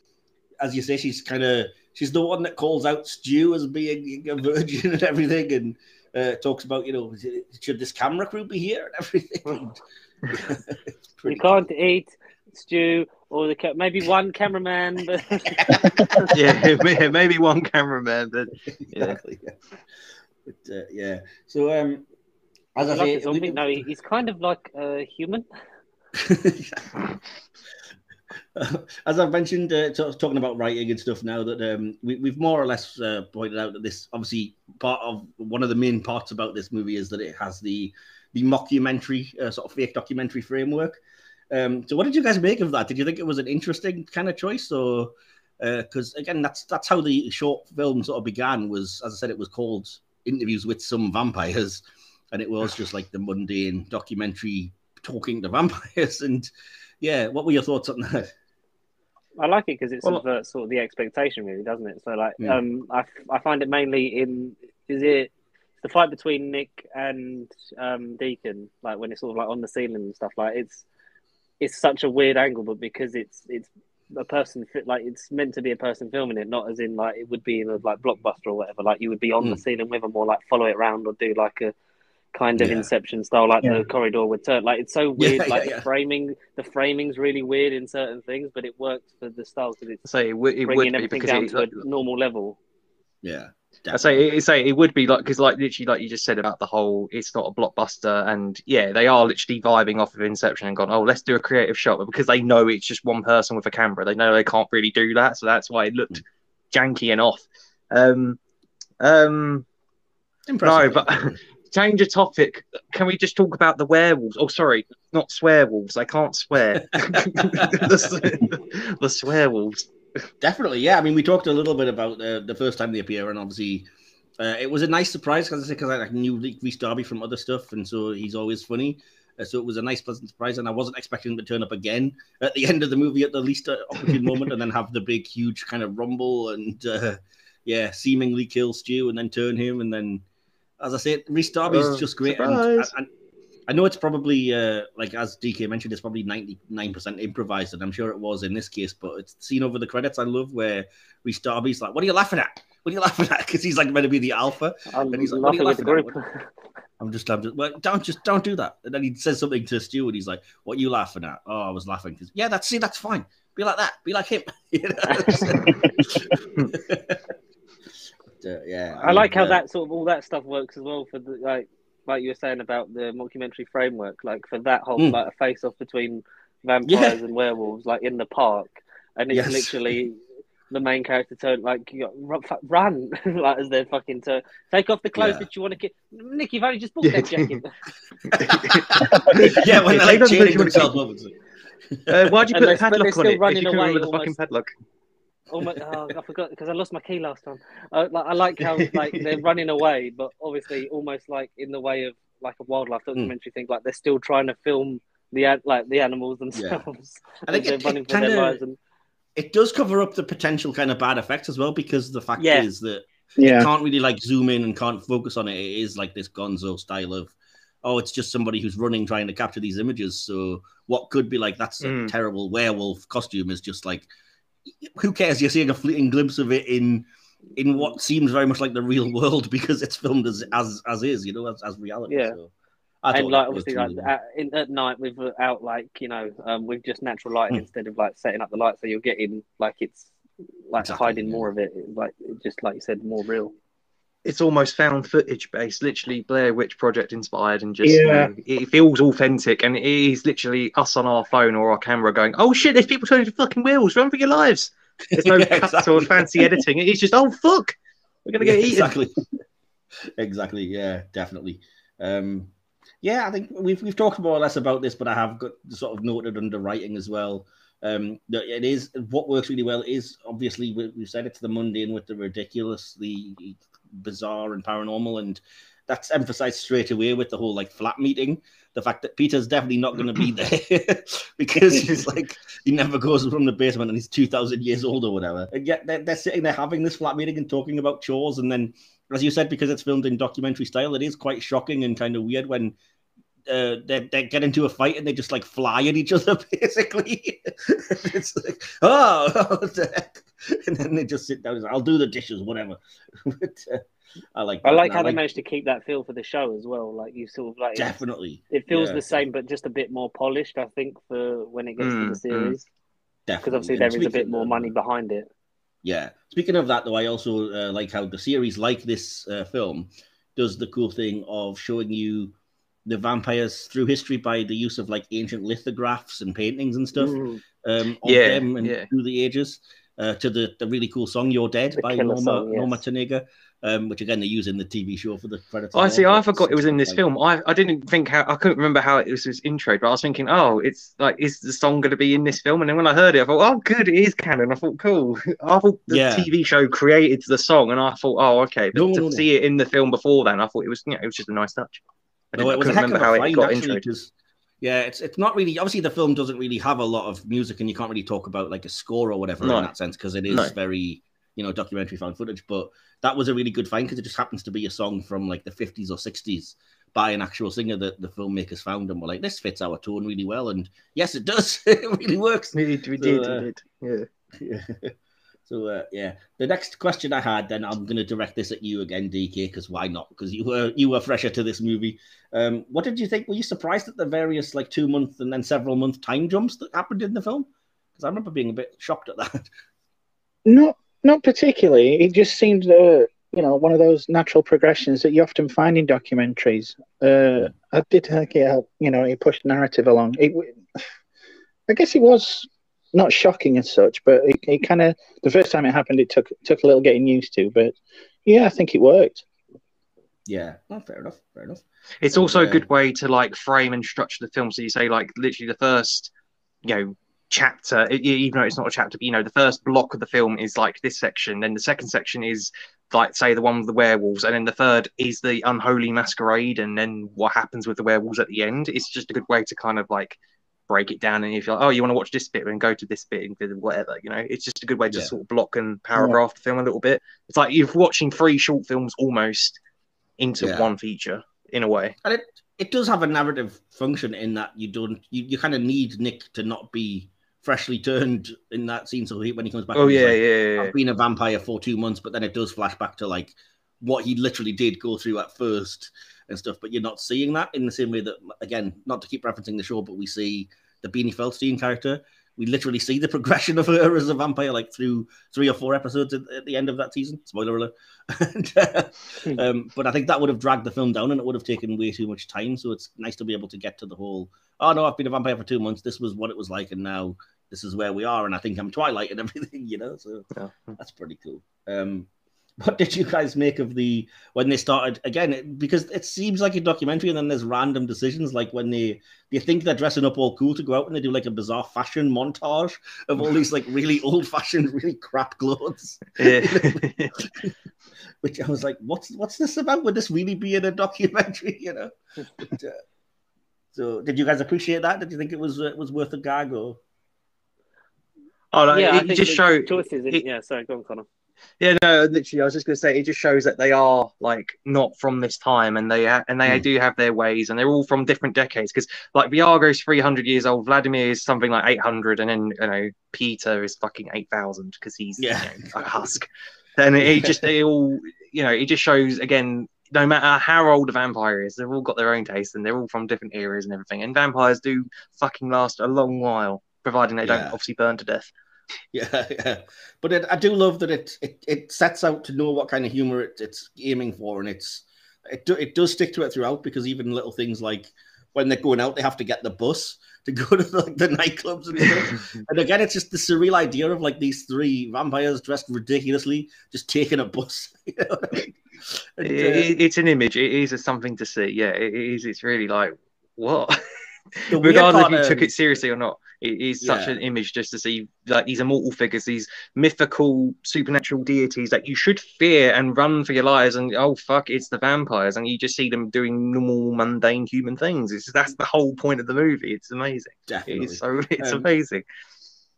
as you say, she's kind of she's the one that calls out Stu as being a virgin and everything, and uh, talks about you know should this camera crew be here and everything. you can't eat Stu or the maybe one cameraman. But... yeah, maybe one cameraman, but yeah. Exactly, yeah. But, uh, yeah. So um, As I like say, zombie? we- No, he's kind of like a human. As I've mentioned, uh, t- talking about writing and stuff now, that um, we, we've more or less uh, pointed out that this obviously part of one of the main parts about this movie is that it has the the mockumentary uh, sort of fake documentary framework. Um, so, what did you guys make of that? Did you think it was an interesting kind of choice, or because again, that's that's how the short film sort of began? Was as I said, it was called Interviews with Some Vampires, and it was just like the mundane documentary talking to vampires. And yeah, what were your thoughts on that? I like it because it Well- subverts sort of the expectation, really, doesn't it? So, like, Yeah. um, I, I find it mainly in is it the fight between Nick and um, Deacon, like when it's sort of like on the ceiling and stuff. Like, it's it's such a weird angle, but because it's it's a person fit like it's meant to be a person filming it, not as in like it would be in a like blockbuster or whatever. Like you would be on the Mm. ceiling with them or like follow it around or do like a kind of Yeah. Inception style, like Yeah. the corridor would turn. Like it's so weird. yeah, like the framing, the framing's really weird in certain things, but it works for the style because it's say it, would- it would bringing be everything because down it, to a normal level. Yeah, I say it, say it would be like because like literally like you just said about the whole it's not a blockbuster and yeah they are literally vibing off of Inception and gone oh let's do a creative shot but because they know it's just one person with a camera they know they can't really do that so that's why it looked janky and off. Um, um, impressive. No, but- change of topic. Can we just talk about the werewolves? Oh, sorry, not swear wolves. I can't swear. the, the swearwolves. Definitely, yeah. I mean, we talked a little bit about uh, the first time they appear, and obviously, uh, it was a nice surprise because I said because I, I knew Rhys Darby from other stuff, and so he's always funny. Uh, so it was a nice, pleasant surprise, and I wasn't expecting him to turn up again at the end of the movie at the least uh, opportune moment, and then have the big, huge kind of rumble, and uh, yeah, seemingly kill Stu, and then turn him, and then, as I said, Rhys Darby's Uh, just great. And, and, I know it's probably uh, like as DK mentioned, it's probably ninety nine percent improvised, and I'm sure it was in this case. But it's seen over the credits I love where Rhys Darby's like, "What are you laughing at? What are you laughing at?" Because he's like meant to be the alpha. I'm And he's like, "What are you laughing with the laughing group. I'm just, I'm just, well, don't just don't do that. And then he says something to Stu, and he's like, "What are you laughing at?" Oh, I was laughing because yeah, that's see, that's fine. Be like that. Be like him. You know? But, uh, yeah, I like how uh, that sort of all that stuff works as well for the like like you were saying about the mockumentary framework, like for that whole Mm. like a face off between vampires and werewolves, like in the park, and it's Yes. literally the main character turn like you got, "Ru- run like as they're fucking to take off the clothes Yeah. that you want to get. Nick, you've only just bought that jacket. yeah, when They they're like don't chaining themselves up. Uh, why'd you And put a they're- but they're padlock on still it? If running you couldn't away remember the fucking padlock. Oh my! Oh, I forgot because I lost my key last time. Uh, like, I like how like they're running away, but obviously almost like in the way of like a wildlife Hmm. documentary thing. Like they're still trying to film the like the animals themselves. I think they're it- running it for kinda- lives. And it does cover up the potential kind of bad effects as well because the fact Yeah. is that Yeah. can't really like zoom in and can't focus on it. It is like this gonzo style of, oh, it's just somebody who's running trying to capture these images. So what could be like that's a Mm. terrible werewolf costume is just like, who cares? You're seeing a fleeting glimpse of it in in what seems very much like the real world because it's filmed as as as is, you know, as, as reality. Yeah. So and like obviously like at, in, at night with out like you know um, with just natural lighting Mm. instead of like setting up the lights, so you're getting like it's like Exactly, hiding yeah. more of it, like just like you said, more real. It's almost found footage based, literally Blair Witch Project inspired, and just you Yeah. know, it feels authentic. And it is literally us on our phone or our camera going, "Oh shit, there's people turning to fucking wheels. Run for your lives!" There's no Yeah, cuts exactly. or fancy editing. It's just, "Oh fuck, we're gonna get Yeah, eaten." Exactly. exactly. Yeah, definitely. Um, yeah, I think we've we've talked more or less about this, but I have got sort of noted under writing as well. Um, that it is what works really well is obviously we, we've said it's the mundane with the ridiculous, the bizarre and paranormal, and that's emphasized straight away with the whole like flat meeting. The fact that Peter's definitely not going to be there because he's like he never goes from the basement and he's two thousand years old or whatever. And yet they're, they're sitting there having this flat meeting and talking about chores, and then as you said, because it's filmed in documentary style, it is quite shocking and kind of weird when uh, they, they get into a fight and they just like fly at each other, basically. it's like, oh, what the heck? and then they just sit down and say, I'll do the dishes, whatever. but, uh, I like. I like how they managed to keep that feel for the show as well. Like you sort of like definitely, it feels Yeah. the same, but just a bit more polished. I think for when it gets to Mm, the mm. series, because definitely. obviously And there is a bit more money behind it. Yeah. Speaking of that, though, I also uh, like how the series, like this uh, film, does the cool thing of showing you the vampires through history by the use of like ancient lithographs and paintings and stuff Mm. um, of Yeah, them and yeah. through the ages. Uh, to the, the really cool song "You're Dead" The by Norma song, yes. Norma Tanega, um, which again they use in the TV show for the Predator. I see. I forgot it was in this like- film. I, I didn't think how I couldn't remember how it was his intro, but I was thinking, oh, it's like is the song going to be in this film? And then when I heard it, I thought, oh, good, it is canon. I thought, cool. I thought the Yeah. TV show created the song, and I thought, oh, okay. But No, to no, no. see it in the film before then, I thought it was, you know, it was just a nice touch. I, No, it was a couldn't heck of remember a how it got actually. 'cause, yeah, it's it's not really obviously the film doesn't really have a lot of music, and you can't really talk about like a score or whatever No. in that sense because it is No. very you know documentary found footage. But that was a really good find because it just happens to be a song from like the fifties or sixties by an actual singer that the filmmakers found and were like, this fits our tone really well, and yes, it does. it really works. We So, did, uh, we did. Yeah. Yeah. So uh, yeah, the next question I had, then I'm going to direct this at you again, DK, because why not? Because you were you were fresher to this movie. Um, what did you think? Were you surprised at the various like two month and then several month time jumps that happened in the film? Because I remember being a bit shocked at that. Not not particularly. It just seemed, uh, you know, one of those natural progressions that you often find in documentaries. Uh, I did think it, helped, you know, it pushed narrative along. It, I guess it was not shocking as such, but it, it kind of the first time it happened, it took took a little getting used to. But yeah, I think it worked. Yeah, well, fair enough, fair enough. It's also a good uh, way to like frame and structure the film. So you say like literally the first, you know, chapter, even though it's not a chapter, but you know, the first block of the film is like this section. Then the second section is like say the one with the werewolves, and then the third is the unholy masquerade, and then what happens with the werewolves at the end. It's just a good way to kind of like break it down. And if you're like, oh, you want to watch this bit, then go to this bit and whatever. You know, it's just a good way to Yeah. sort of block and paragraph the film a little bit. It's like you're watching three short films almost into Yeah. one feature in a way. And it it does have a narrative function in that you don't you, you kind of need Nick to not be freshly turned in that scene. So he, when he comes back, Oh yeah, like, yeah, yeah, yeah. I've been a vampire for two months, but then it does flash back to like what he literally did go through at first and stuff. But you're not seeing that in the same way that, again, not to keep referencing the show, but we see the Beanie Feldstein character. We literally see the progression of her as a vampire, like through three or four episodes at, at the end of that season. Spoiler alert. and, uh, um, but I think that would have dragged the film down, and it would have taken way too much time. So it's nice to be able to get to the whole. Oh no, I've been a vampire for two months. This was what it was like, and now this is where we are. And I think I'm Twilight and everything, you know. So Yeah. that's pretty cool. Um, what did you guys make of the when they started again? it- Because it seems like a documentary, and then there's random decisions like when they they think they're dressing up all cool to go out, and they do like a bizarre fashion montage of all these like really old fashioned, really crap clothes. Yeah. Which I was like, what's what's this about? Would this really be in a documentary? You know. But, uh, so, did you guys appreciate that? Did you think it was uh, was worth a gag or? oh, no, yeah, I it, think it just the show. choices. It- yeah, sorry, go on, Conor. Yeah, no, literally, I was just going to say it just shows that they are like not from this time, and they ha- and they Hmm. do have their ways, and they're all from different decades. Because like Viago's three hundred years old, Vladimir is something like eight hundred, and then you know Peter is fucking eight thousand because he's Yeah. you know, a husk. And it just they all you know it just shows again. No matter how old a vampire is, they've all got their own taste, and they're all from different eras and everything. And vampires do fucking last a long while, providing they don't obviously burn to death. Yeah, yeah. But it, I do love that it, it it sets out to know what kind of humor it, it's aiming for, and it's it do, it does stick to it throughout because even little things like when they're going out, they have to get the bus to go to the, like the nightclubs and stuff. and again, it's just the surreal idea of like these three vampires dressed ridiculously, just taking a bus. You know I mean? And, It- uh, it- it's an image. It is a something to see. Yeah, it is. It's really like what, regardless part, if you took um, it seriously or not. It is such Yeah. an image just to see like these immortal figures, these mythical supernatural deities that you should fear and run for your lives. And oh fuck, it's the vampires, and you just see them doing normal, mundane human things. It's that's the whole point of the movie. It's amazing. Definitely. It's so it's Um, amazing.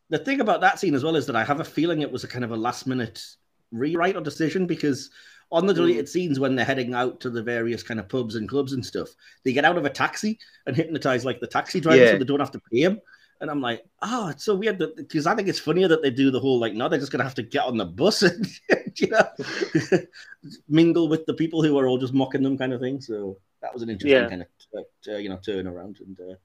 the thing about that scene as well is that I have a feeling it was a kind of a last minute rewrite or decision because on the deleted scenes when they're heading out to the various kind of pubs and clubs and stuff, they get out of a taxi and hypnotize like the taxi driver so they don't have to pay him. And I'm like, oh, it's so weird because I think it's funnier that they do the whole like, no, they're just gonna have to get on the bus and you know mingle with the people who are all just mocking them kind of thing. So that was an interesting Yeah. kind of uh, uh, you know turn around and uh,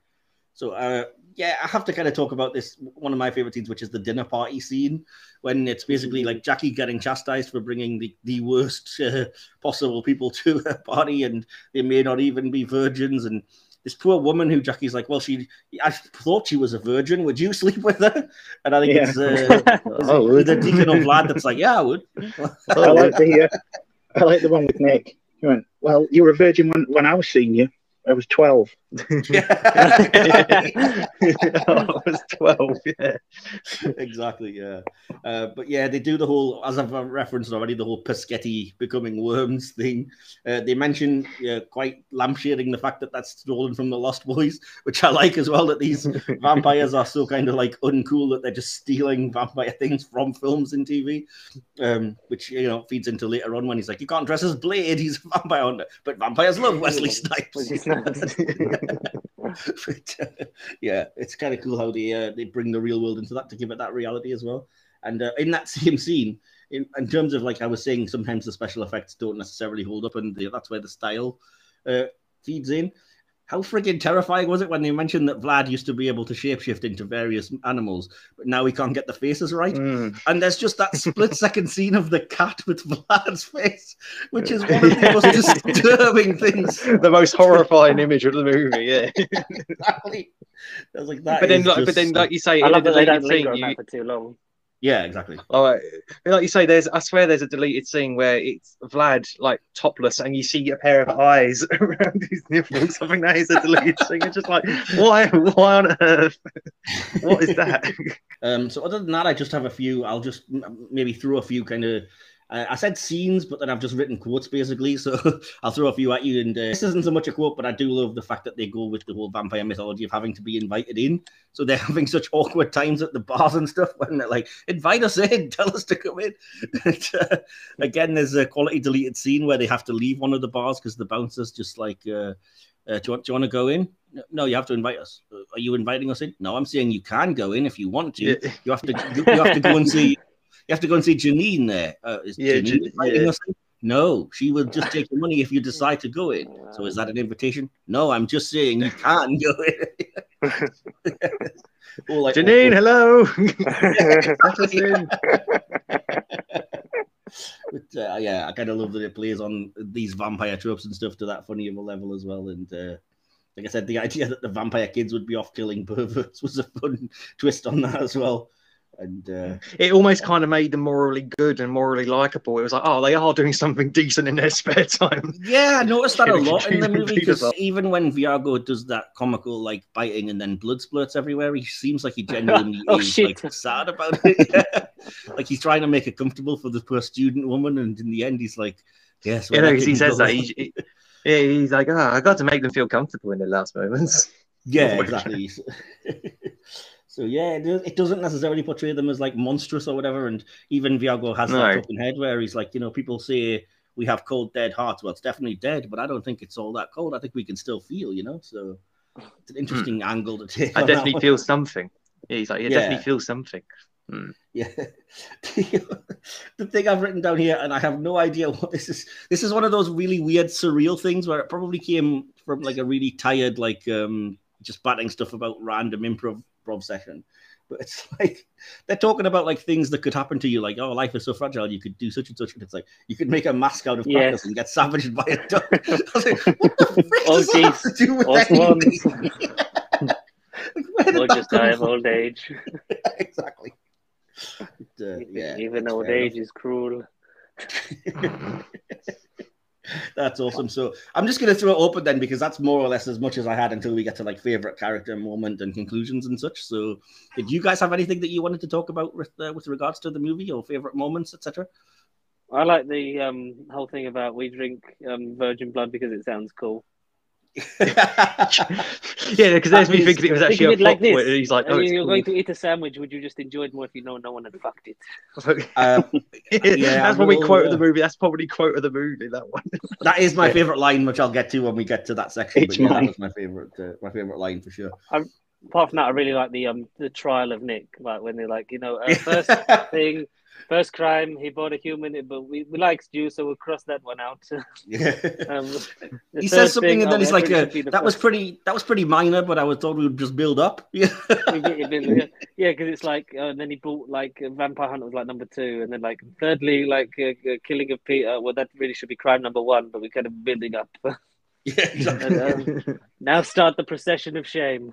So uh, yeah, I have to kind of talk about this. One of my favorite scenes, which is the dinner party scene, when it's basically like Jackie getting chastised for bringing the the worst uh, possible people to her party, and they may not even be virgins. And this poor woman who Jackie's like, well, she, I thought she was a virgin. Would you sleep with her? And I think Yeah. it's uh, Oh, the deacon of lad that's like, yeah, I would. I like the uh, I like the one with Nick. He went, "Well, you were a virgin when, when I was seeing you. I was 12. Yeah. I was 12, yeah. exactly, yeah. Uh, but yeah, they do the whole, as I've referenced already, the whole Pasghetti becoming worms thing. Uh, they mention uh, quite lampshading the fact that that's stolen from the Lost Boys, which I like as well. That these vampires are so kind of like uncool that they're just stealing vampire things from films and TV, um, which you know feeds into later on when he's like, "You can't dress as Blade; he's a vampire hunter." But vampires love Wesley Snipes. But, uh, yeah, it's kind of cool how they uh, they bring the real world into that to give it that reality as well. And uh, in that same scene, in, in terms of like I was saying, sometimes the special effects don't necessarily hold up, and the, that's where the style uh, feeds in. How freaking terrifying was it when they mentioned that Vlad used to be able to shapeshift into various animals, but now he can't get the faces right? Mm. And there's just that split second scene of the cat with Vlad's face, which is one of the most disturbing things. The most horrifying image of the movie, yeah. Exactly. I was like, that but then, is like, but then, like you say, I love that they deleted don't linger on you, that for too long. Yeah, exactly. Oh, uh, like you say, there's I swear there's a deleted scene where it's Vlad like topless and you see a pair of eyes around his nipples. I think that is a deleted scene. It's just like why why on earth? What is that? Um, so other than that, I just have a few. I'll just maybe throw a few kind of. Uh, I said scenes, but then I've just written quotes basically. So I'll throw a few at you. And uh, this isn't so much a quote, but I do love the fact that they go with the whole vampire mythology of having to be invited in. So they're having such awkward times at the bars and stuff when they're like, "Invite us in, tell us to come in." And, uh, again, there's a quality deleted scene where they have to leave one of the bars because the bouncers just like. Uh, uh, do, you want, do you want to go in? No, you have to invite us. Are you inviting us in? No, I'm saying you can go in if you want to. You have to. You, you have to go and see. You have to go and see Janine there. Uh, is Yeah, Janine Jan- yeah. No, she will just take the money if you decide to go in. So is that an invitation? No, I'm just saying you can go in. Or like, Janine, hello. Us in. But uh, yeah, I kind of love that it plays on these vampire tropes and stuff to that funny of a level as well. And uh, like I said, the idea that the vampire kids would be off killing perverts was a fun twist on that as well. And uh, It almost kind of made them morally good and morally likable. It was like, oh, they are doing something decent in their spare time. yeah, I noticed that a lot in the movie because even when Viago does that comical like biting and then blood splurts everywhere, he seems like he genuinely Oh, is shit. like sad about it. Yeah. like he's trying to make it comfortable for the poor student woman, and in the end, he's like, "Yes, You well, know, because he says that. He, he- yeah, he's like, oh, I got to make them feel comfortable in their last moments. Yeah, Oh, exactly. So yeah, it, does, it doesn't necessarily portray them as like monstrous or whatever. And even Viago has No. that talking head where he's like, you know, people say we have cold, dead hearts. Well, it's definitely dead, but I don't think it's all that cold. I think we can still feel, you know. So it's an interesting angle to take. Hmm. I definitely feel something. Yeah, he's like, yeah, Yeah. definitely feel something. Yeah. the thing I've written down here, and I have no idea what this is. This is one of those really weird, surreal things where it probably came from like a really tired, like um just batting stuff about random improv improv session. But it's like they're talking about like things that could happen to you, like oh, life is so fragile, you could do such and such, and it's like you could make a mask out of Yes. and get savaged by a duck. I was like, what the frick Oh, does that have to do with Lost anything? Like, where did Or that just die of old age. exactly. But, uh, yeah, Even old fair enough. age is cruel. That's awesome. So I'm just going to throw it open then because that's more or less as much as I had until we get to like favorite character moment and conclusions and such. So did you guys have anything that you wanted to talk about with uh, with regards to the movie or favorite moments, etc.? I like the um, whole thing about we drink um, virgin blood because it sounds cool. Yeah, because there's me thinking it was actually a it like plot this. he's like, I oh, mean, you're cool. going to eat a sandwich. Would you just enjoy it more if you know no one had fucked it? uh, Yeah, Yeah, that's probably we quote uh, of the movie. That's probably quote of the movie. That one. that is my Yeah. favorite line, which I'll get to when we get to that section. It's but yeah, that mine. was my favorite, uh, my favorite line for sure. Apart from that, I really like the um the trial of Nick, like when they're like, you know, uh, first thing, First crime, he bought a human, but we, we like Stu, so we'll cross that one out. Yeah. um, he says something, and then he's like, uh, should be the "That was pretty. That was pretty minor, but I was thought we would just build up." Yeah. We get it, Bill, yeah, because it's like, uh, and then he bought like uh, Vampire Hunter was like number two, and then like thirdly, like uh, uh, Killing of Peter. Well, that really should be crime number one, but we're kind of building up. yeah, exactly. and, um, now start the procession of shame.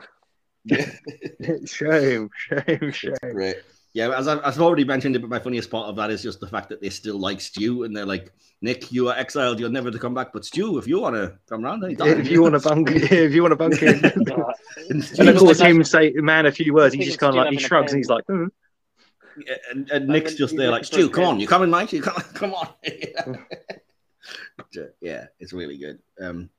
shame, shame, shame. Great. Yeah, as I've, I've already mentioned it, but my funniest part of that is just the fact that they still like Stu, and they're like, "Nick, you are exiled. You're never to come back." But Stu, if you want to come round, anytime. If you want to bunk, if you want to bunk in, and, and of course him say, "Man, a few words." He just kind of like he shrugs and he's like, "Hmm." and, and Nick's then just there like, looking for Stu, come on, pen. you coming, mate? You come, come on. Yeah, it's really good. Um,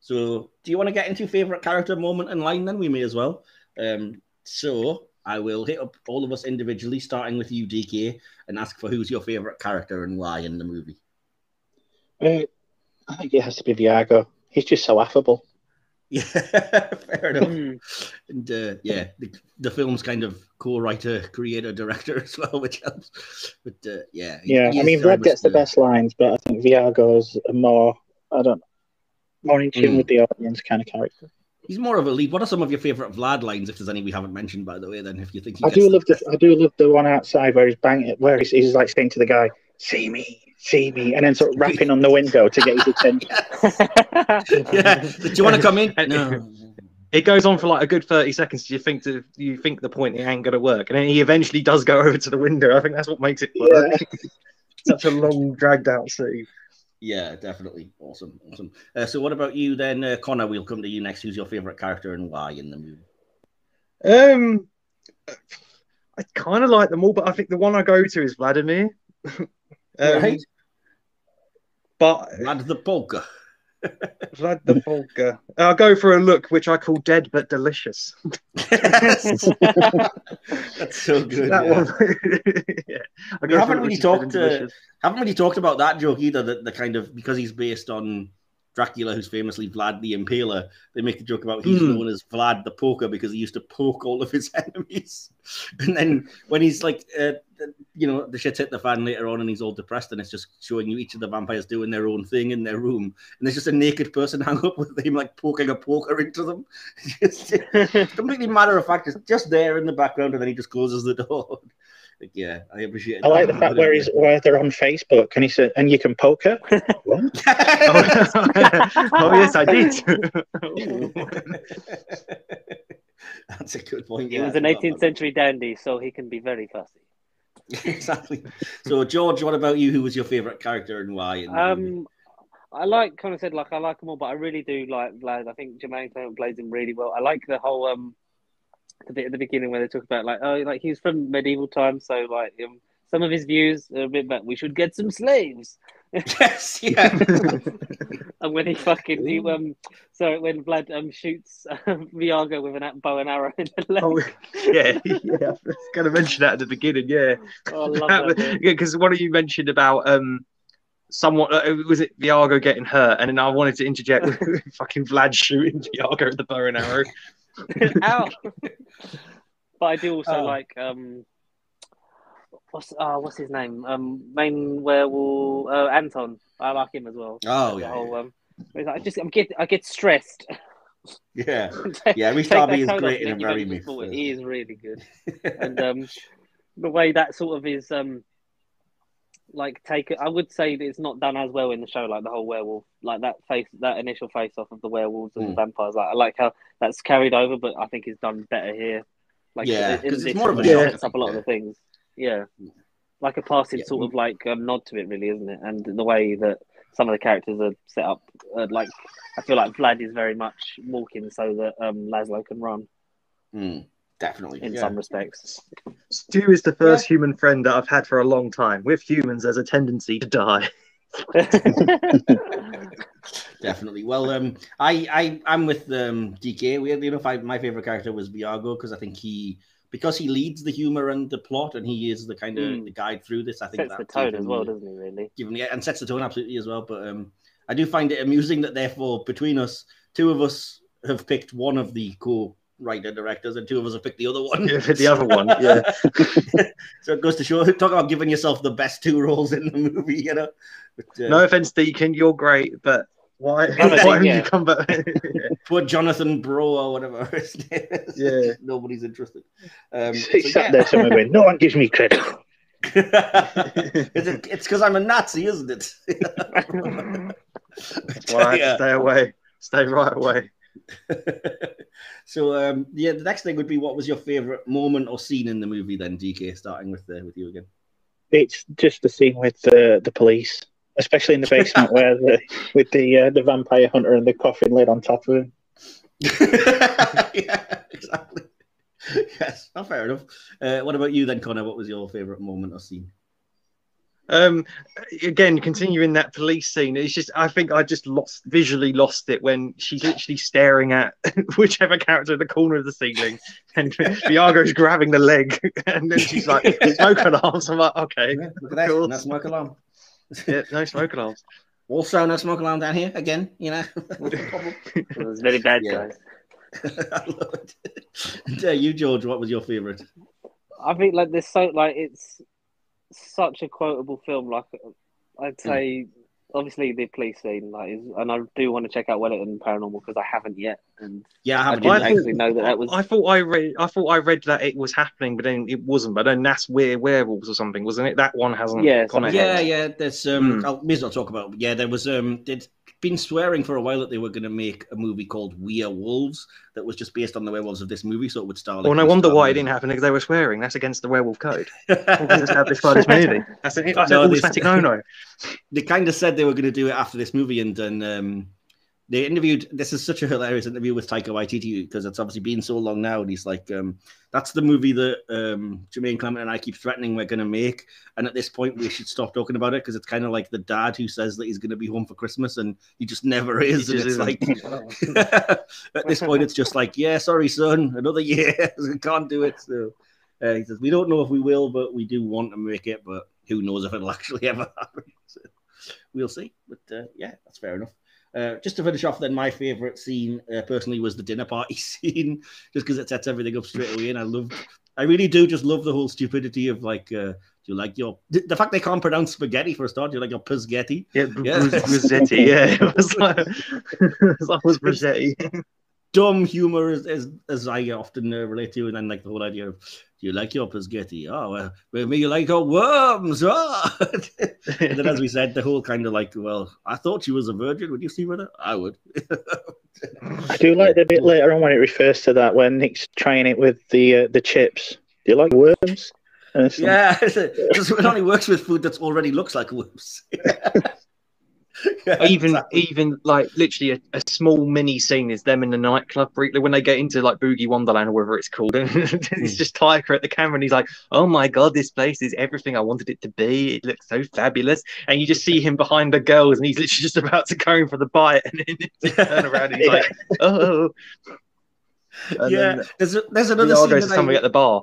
so, do you want to get into favorite character moment and line? Then we may as well. Um, so I will hit up all of us individually, starting with you, DK, and ask for who's your favorite character and why in the movie. Uh, I think it has to be Viago. He's just so affable. Yeah, fair enough. mm, And uh, yeah, the, the film's kind of co-writer, creator, director as well, which helps. But uh, yeah, Yeah, I mean, very Red gets the best lines, but I think Viago's a more, I don't know, more in tune Mm. with the audience kind of character. He's more of a lead. What are some of your favorite Vlad lines? If there's any we haven't mentioned, by the way, then if you think he I do love the, I do love the one outside where he's banging, where he's, he's like saying to the guy, "See me, see me," and then sort of rapping on the window to get his attention. yeah. Do you want to come in? No. It goes on for like a good thirty seconds. Do You think to, you think the point it ain't gonna work, and then he eventually does go over to the window. I think that's what makes it work. Such a long, dragged out scene. Yeah, definitely. Awesome. Awesome. Uh, so, what about you then, uh, Conor? We'll come to you next. Who's your favorite character and why in the movie? Um, I kind of like them all, but I think the one I go to is Vladimir. um, right? But Vlad the Poker. Vlad the Volga. I'll go for a look which I call dead but delicious. That's so good. that yeah. one. yeah. I We go haven't it, really which is dead and talked, uh, haven't really talked about that joke either. That the kind of because he's based on Dracula, who's famously Vlad the Impaler. They make the joke about he's Hmm. known as Vlad the Poker because he used to poke all of his enemies. And then when he's like, uh, you know, the shit's hit the fan later on, and he's all depressed, and it's just showing you each of the vampires doing their own thing in their room, and there's just a naked person hung up with him like poking a poker into them. just completely matter of fact, it's just there in the background, and then he just closes the door. Like, yeah, I appreciate. I like the fact where he's where they're on Facebook and he said, "And you can poke her." Oh, oh, yes, I did. That's a good point. he yeah, was an 18th century dandy, so he can be very fussy. That. exactly. So, George, what about you? Who was your favorite character and why? in the movie? Um, I like kind of said like I like them all, but I really do like Vlad. I think Jemaine Clement plays him really well. I like the whole um the bit at the beginning where they talk about like oh like he's from medieval times, so like um, some of his views are a bit about we should get some slaves. yes, yeah. And when he fucking he um so when Vlad um shoots um, Viago with an bow and arrow in the leg. Oh, yeah, yeah. I was going to mention that at the beginning. Yeah, Oh, I love that bit. yeah, because what you mentioned about um, someone uh, was it Viago getting hurt, and then I wanted to interject with fucking Vlad shooting Viago with the bow and arrow. Ow. but I do also Oh. like um, what's uh, what's his name? Um, main werewolf uh, Anton. I like him as well. Oh The yeah, whole, um, like, I just I get I get stressed. yeah. Yeah, Darby is great in a very go, mixed "Oh, film." He is really good, and um, the way that sort of is um. Like take it, I would say that it's not done as well in the show, like the whole werewolf, like that face, that initial face off of the werewolves and the Mm. vampires. Like I like how that's carried over, but I think it's done better here. Like Yeah, in 'cause it's more of a it sets up a lot of the things. Yeah, like a passing Yeah. sort of like um, nod to it, really, isn't it? And the way that some of the characters are set up, uh, like I feel like Vlad is very much walking so that um, Laszlo can run Mm, definitely. in yeah. some respects. Stu is the first human friend that I've had for a long time. With humans, there's a tendency to die. Definitely. Well, um, I, I, I'm with um, DK. Weirdly enough, I, my favorite character was Viago because I think he, because he leads the humor and the plot, and he is the kind of Mm. the guide through this. I think Sets that the tone given as well, doesn't he? Really? given yeah, and sets the tone absolutely as well. But um, I do find it amusing that therefore between us, two of us have picked one of the co writer directors, and two of us have picked the other one. Yeah, the other one, yeah. so it goes to show, talk about giving yourself the best two roles in the movie, you know. But, uh, No offense, Deacon, you're great, but why? I Why think, haven't yeah. you come back? poor Jonathan Brugh or whatever his name is. Yeah. nobody's interested. Um, He so sat yeah. there somewhere going, no one gives me credit. It's because I'm a Nazi, isn't it? Why? Yeah. Stay away. Stay right away. so um, yeah, the next thing would be what was your favorite moment or scene in the movie? Then DK, starting with uh, with you again. It's just the scene with the the police, especially in the basement where the with the uh, the vampire hunter and the coffin lid on top of him. yeah, exactly. Yes, oh, fair enough. Uh, what about you then, Conor? What was your favorite moment or scene? Um, again, continuing that police scene, it's just I think I just lost visually lost it when she's literally staring at whichever character in the corner of the ceiling, and Viago's grabbing the leg, and then she's like smoke alarms. I'm like, okay, Yeah, look at that. Cool. No smoke alarm. Yeah, no smoke alarms. Also, no smoke alarm down here again. You know, What's? It was very bad, Yeah. guys. I love it. And, uh, you, George, what was your favorite? I think like there's so like it's such a quotable film. Like I'd say, obviously the police scene, like, is, and I do want to check out Wellington Paranormal because I haven't yet, and Yeah, I I haven't. didn't I either. thought- actually know that that was. I thought I read. I thought I read that it was happening, but then it wasn't. But then that's where werewolves or something, wasn't it? That one hasn't Yeah, gone ahead. Yeah, yeah. There's um. Hmm. I'll may as well talk about. Yeah, there was um. They'd been swearing for a while that they were going to make a movie called We Are Wolves that was just based on the werewolves of this movie, so it would star. Like, Well, no Chris wonder why it didn't happen because they were swearing. That's against the werewolf code. established by this movie. That's an, that's No, an automatic no-no. they kind of said they were going to do it after this movie, and then um, they interviewed. This is such a hilarious interview with Taika Waititi because it's obviously been so long now, and he's like, um, "That's the movie that um, Jemaine Clement and I keep threatening we're going to make, and at this point we should stop talking about it because it's kind of like the dad who says that he's going to be home for Christmas and he just never is, He and it's isn't. like at this point it's just like, yeah, sorry, son, another year, can't do it. So uh, he says we don't know if we will, but we do want to make it, but who knows if it'll actually ever happen. So, we'll see. But uh, yeah, that's fair enough. Uh, just to finish off, then my favorite scene uh, personally was the dinner party scene, just because it sets everything up straight away, and I love, I really do just love the whole stupidity of like, uh, do you like your the, fact they can't pronounce spaghetti for a start? Do you like your spaghetti? Yeah, Yeah. Rus- Rossetti. Yeah, it was like it was like was Rossetti. Dumb humor, as as, as I often uh, relate to, and then like the whole idea of, do you like your spaghetti? Oh, well, maybe you like your worms. Oh. and then, as we said, the whole kind of like, well, I thought she was a virgin. Would you see with her? I would. I do like the bit later on when it refers to that when Nick's trying it with the uh, the chips. Do you like worms? And it's like, Yeah, because it only works with food that already looks like worms. Yeah, even exactly. even like literally a, a small mini scene is them in the nightclub briefly when they get into like Boogie Wonderland or whatever it's called. And it's hmm. just Taika at the camera and he's like, Oh my god, this place is everything I wanted it to be. It looks so fabulous. And you just see him behind the girls and he's literally just about to go in for the bite and then just turn around and he's like, Oh and yeah, then there's a, there's another scene something I, at the bar.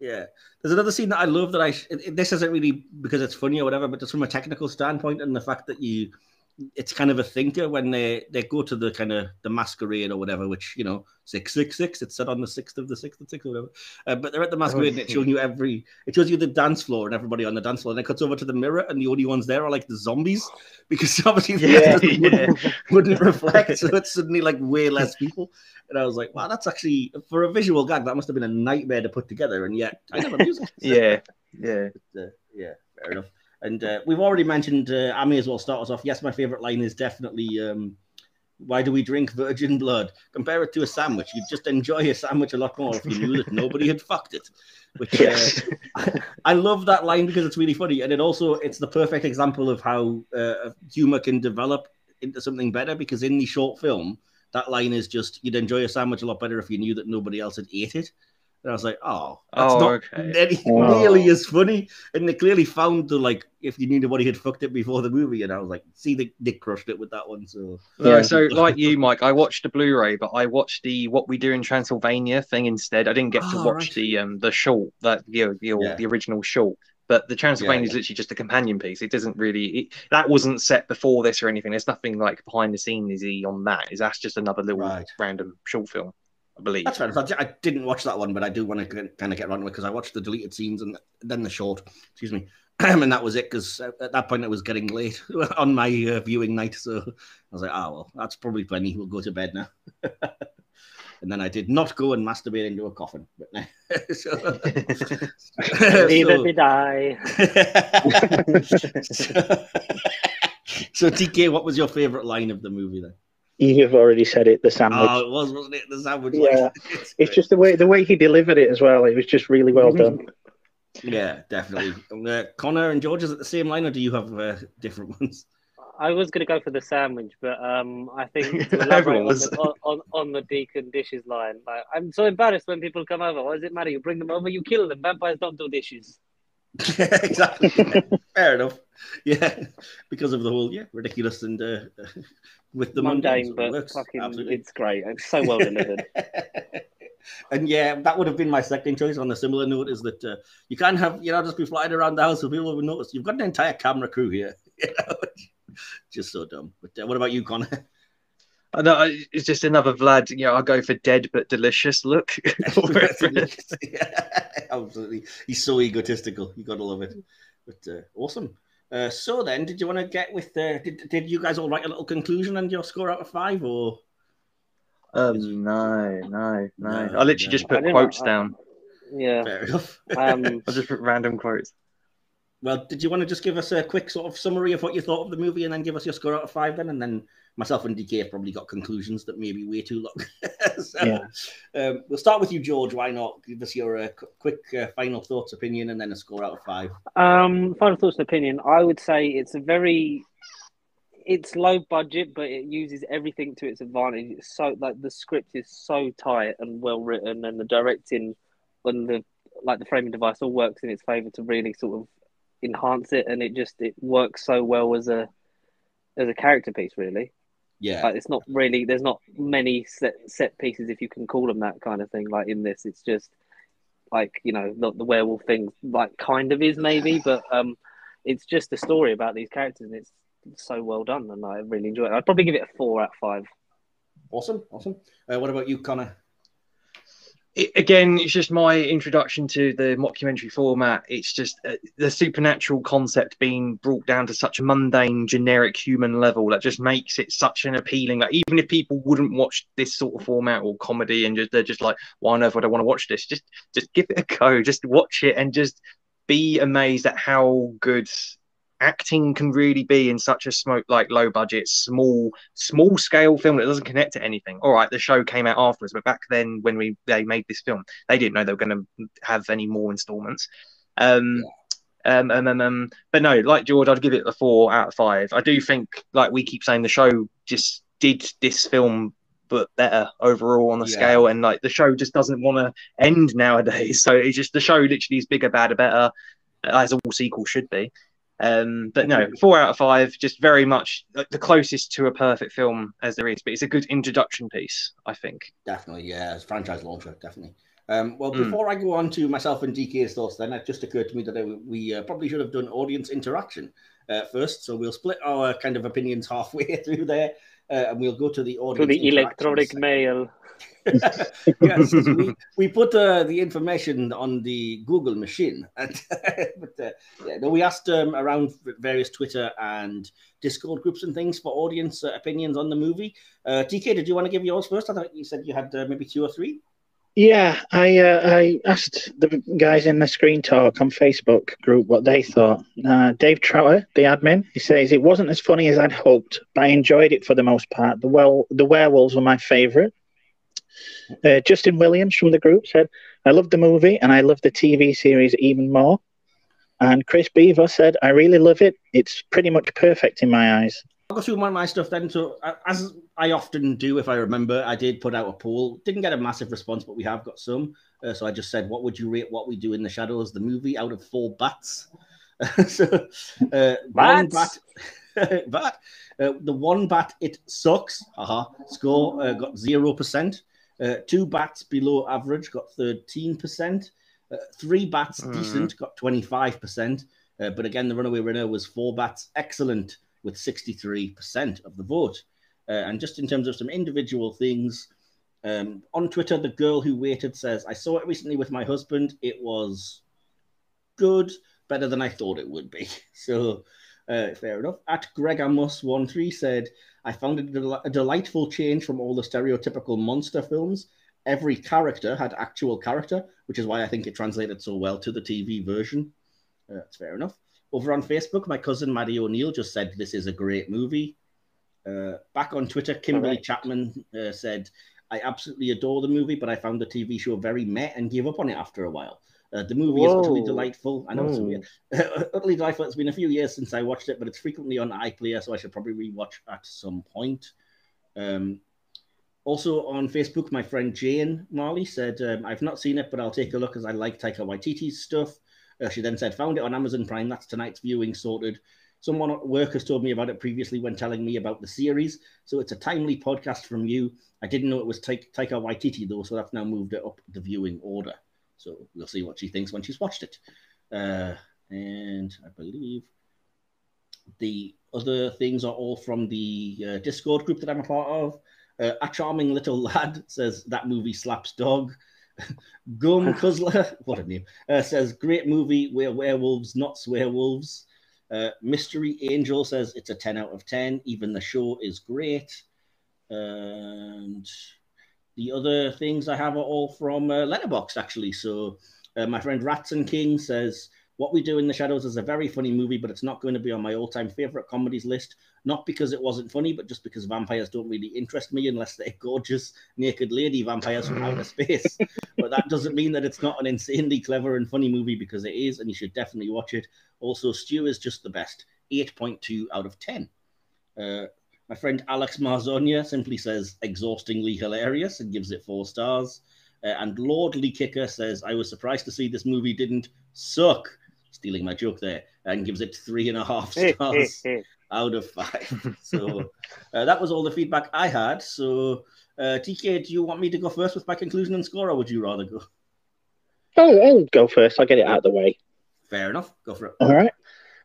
yeah, there's another scene that I love that I it- it- this isn't really because it's funny or whatever, but just from a technical standpoint and the fact that you it's kind of a thinker when they they go to the kind of the masquerade or whatever, which you know six six six. It's set on the sixth of the sixth of sixth or whatever. Uh, but they're at the masquerade and it's showing you every. It shows you the dance floor and everybody on the dance floor, and it cuts over to the mirror, and the only ones there are like the zombies because obviously Yeah, yeah. wouldn't, wouldn't reflect, so it's suddenly like way less people. And I was like, wow, that's actually for a visual gag that must have been a nightmare to put together, and yet I never it. Yeah, yeah. uh, yeah, fair enough. And uh, we've already mentioned. Uh, I may as well start us off. Yes, my favorite line is definitely. Um, why do we drink virgin blood? Compare it to a sandwich. You'd just enjoy a sandwich a lot more if you knew that nobody had fucked it. Which Yes. uh, I love that line because it's really funny, and it also it's the perfect example of how uh, humor can develop into something better. Because in the short film, that line is just you'd enjoy a sandwich a lot better if you knew that nobody else had ate it. And I was like, oh, that's Oh, not okay. anything Oh. nearly as funny. And they clearly found the like if you knew nobody had fucked it before the movie, and I was like, see, they, they crushed it with that one. So No, Yeah. so like you, Mike, I watched the Blu-ray, but I watched the "What We Do in Transylvania" thing instead. I didn't get to Oh, watch right. the um the short that the the, Yeah. the original short. But the Transylvania is Yeah. literally just a companion piece. It doesn't really it, that wasn't set before this or anything. There's nothing like behind the scenes on that. Is that's just another little Right. random short film. I believe. That's fair. enough. I I didn't watch that one, but I do want to kind of get around to it because I watched the deleted scenes and then the short. Excuse me. and that was it because at that point it was getting late on my uh, viewing night. So I was like, oh, well, that's probably plenty. We'll go to bed now. and then I did not go and masturbate into a coffin. But no. so, Even so- if you die. so, so, DK, what was your favorite line of the movie then? You've already said it. The sandwich. Oh, it was, wasn't it? The sandwich. Yeah. line. it's just the way the way he delivered it as well. It was just really well done. Yeah, definitely. Uh, Conor and George, is it the same line or do you have uh, different ones? I was going to go for the sandwich, but um, I think Everyone on was. the, on, on, on the deacon dishes line, like I'm so embarrassed when people come over. What does it matter? You bring them over, you kill them. Vampires don't do dishes. exactly. Fair enough. Yeah, because of the whole yeah ridiculous and uh, with the Mundane, mundane, so it but works. fucking, Absolutely. it's great. It's so well delivered. and yeah, that would have been my second choice on a similar note. Is that uh, you can't have you know just be flying around the house so people will notice. You've got an entire camera crew here. You know? just so dumb. But uh, what about you, Conor? I know it's just another Vlad. You know, I'll go for dead but delicious look. yeah, absolutely. He's so egotistical. You gotta love it. But uh, awesome. Uh, so then, did you want to get with? Uh, did did you guys all write a little conclusion and your score out of five, or um, no, no, no. I literally no. just put quotes I- down. Yeah. fair enough? Um, I just put random quotes. well, did you want to just give us a quick sort of summary of what you thought of the movie, and then give us your score out of five, then, and then myself and DK have probably got conclusions that may be way too long. so, Yeah. um, we'll start with you, George. Why not give us your uh, quick uh, final thoughts, opinion, and then a score out of five? Um, final thoughts and opinion. I would say it's a very, it's low budget, but it uses everything to its advantage. It's so like the script is so tight and well written, and the directing and the like the framing device all works in its favor to really sort of enhance it, and it just it works so well as a as a character piece. Really, Yeah, like it's not really there's not many set set pieces if you can call them that kind of thing. Like in this, it's just like you know the, the werewolf thing like kind of is maybe but um it's just a story about these characters and it's so well done and i really enjoy it i'd probably give it a four out of five awesome, awesome. Uh, what about you, Conor? It, again, it's just my introduction to the mockumentary format. It's just uh, the supernatural concept being brought down to such a mundane, generic human level that just makes it such an appealing. Like even if people wouldn't watch this sort of format or comedy, and just they're just like, "Why on earth would I want to watch this?" Just, just give it a go. Just watch it and just be amazed at how good acting can really be in such a smoke like low budget small small scale film that doesn't connect to anything all right the show came out afterwards but back then when we they made this film they didn't know they were going to have any more installments um um, um, um, um, but no, like George, I'd give it a four out of five. I do think, like we keep saying, the show just did this film, but better overall on the Yeah. scale. And like the show just doesn't want to end nowadays. So it's just the show literally is bigger, badder, better, as all sequels should be. Um, but no, four out of five, just very much the closest to a perfect film as there is. But it's a good introduction piece, I think. Definitely, yeah, as franchise launcher, definitely. Um, well, Mm. before I go on to myself and DK's thoughts, then it just occurred to me that uh, we uh, probably should have done audience interaction uh, first. So we'll split our kind of opinions halfway through there, uh, and we'll go to the audience. to the electronic mail yes, we, we put uh, the information on the Google machine, and but uh, yeah, no, we asked um, around various Twitter and Discord groups and things for audience uh, opinions on the movie. Uh, DK, did you want to give yours first? I thought you said you had uh, maybe two or three. Yeah, I uh, I asked the guys in the Screen Talk on Facebook group what they thought. Dave Trower, the admin, he says it wasn't as funny as I'd hoped, but I enjoyed it for the most part. The well, the werewolves were my favourite. Uh, Justin Williams from the group said, "I loved the movie and I love the TV series even more." And Chris Beaver said, "I really love it. It's pretty much perfect in my eyes." I'll go through my, my stuff then. So, uh, as I often do, if I remember, I did put out a poll. Didn't get a massive response, but we have got some. Uh, so I just said, "What would you rate What We Do in the Shadows, the movie, out of four bats?" so, uh, one bat, bat. Uh, the one bat, it sucks. Haha. Score uh, got zero percent. Uh, two bats below average got thirteen percent. Uh, three bats Mm. decent got twenty five percent. Uh, but again, the runaway winner was four bats excellent with 63% of the vote. Uh, and just in terms of some individual things, Um, on Twitter, the girl who waited says, I saw it recently with my husband. It was good, better than I thought it would be. So, uh, fair enough. At Greg Amos13 said, I found it a, a delightful change from all the stereotypical monster films. Every character had actual character, which is why I think it translated so well to the TV version. Uh, that's fair enough. Over on Facebook, my cousin Maddie O'Neill just said, This is a great movie. Uh, back on Twitter, Kimberly Correct. Chapman uh, said, I absolutely adore the movie, but I found the TV show very meh and gave up on it after a while. Uh, the movie is utterly delightful. I know it's Whoa. weird. utterly delightful. It's been a few years since I watched it, but it's frequently on iPlayer, so I should probably rewatch at some point. Um, also on Facebook, my friend Jane Marley said, um, I've not seen it, but I'll take a look as I like Taika Waititi's stuff. Uh, she then said, found it on Amazon Prime. That's tonight's viewing sorted. Someone at work has told me about it previously when telling me about the series. So it's a timely podcast from you. I didn't know it was Ta- Taika Waititi, though, so that's now moved it up the viewing order. So we'll see what she thinks when she's watched it. Uh, and I believe the other things are all from the uh, Discord group that I'm a part of. Uh, a charming little lad says that movie slaps dog. Gum Cuzzler, what a name, uh, says great movie. We're werewolves, not swearwolves. Uh, Mystery Angel says it's a 10 out of 10. Even the show is great. And the other things I have are all from uh, Letterboxd, actually. So uh, my friend Ratson King says, What We Do in the Shadows is a very funny movie, but it's not going to be on my all time favorite comedies list. Not because it wasn't funny, but just because vampires don't really interest me unless they're gorgeous, naked lady vampires from outer space. but that doesn't mean that it's not an insanely clever and funny movie because it is, and you should definitely watch it. Also, Stu is just the best 8.2 out of 10. Uh, my friend Alex Marzonia simply says exhaustingly hilarious and gives it four stars. Uh, and Lordly Kicker says, I was surprised to see this movie didn't suck. Stealing my joke there, and gives it three and a half stars out of five. So uh, that was all the feedback I had. So, uh, DK, do you want me to go first with my conclusion and score, or would you rather go? Oh, I'll go first. I'll get it out of the way. Fair enough. Go for it. All right.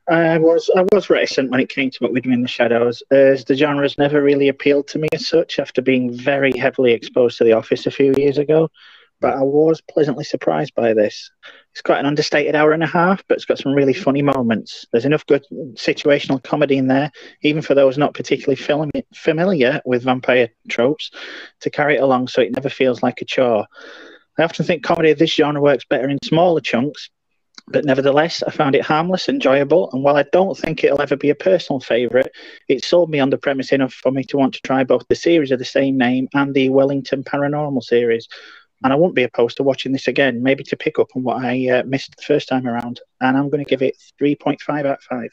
I was I was reticent when it came to what we do in the shadows, as the genre has never really appealed to me as such. After being very heavily exposed to The Office a few years ago, but I was pleasantly surprised by this. It's quite an understated hour and a half, but it's got some really funny moments. There's enough good situational comedy in there, even for those not particularly film- familiar with vampire tropes, to carry it along so it never feels like a chore. I often think comedy of this genre works better in smaller chunks, but nevertheless, I found it harmless, enjoyable, and while I don't think it'll ever be a personal favourite, it sold me on the premise enough for me to want to try both the series of the same name and the Wellington Paranormal series. And I won't be opposed to watching this again, maybe to pick up on what I uh, missed the first time around. And I'm going to give it 3.5 out of 5.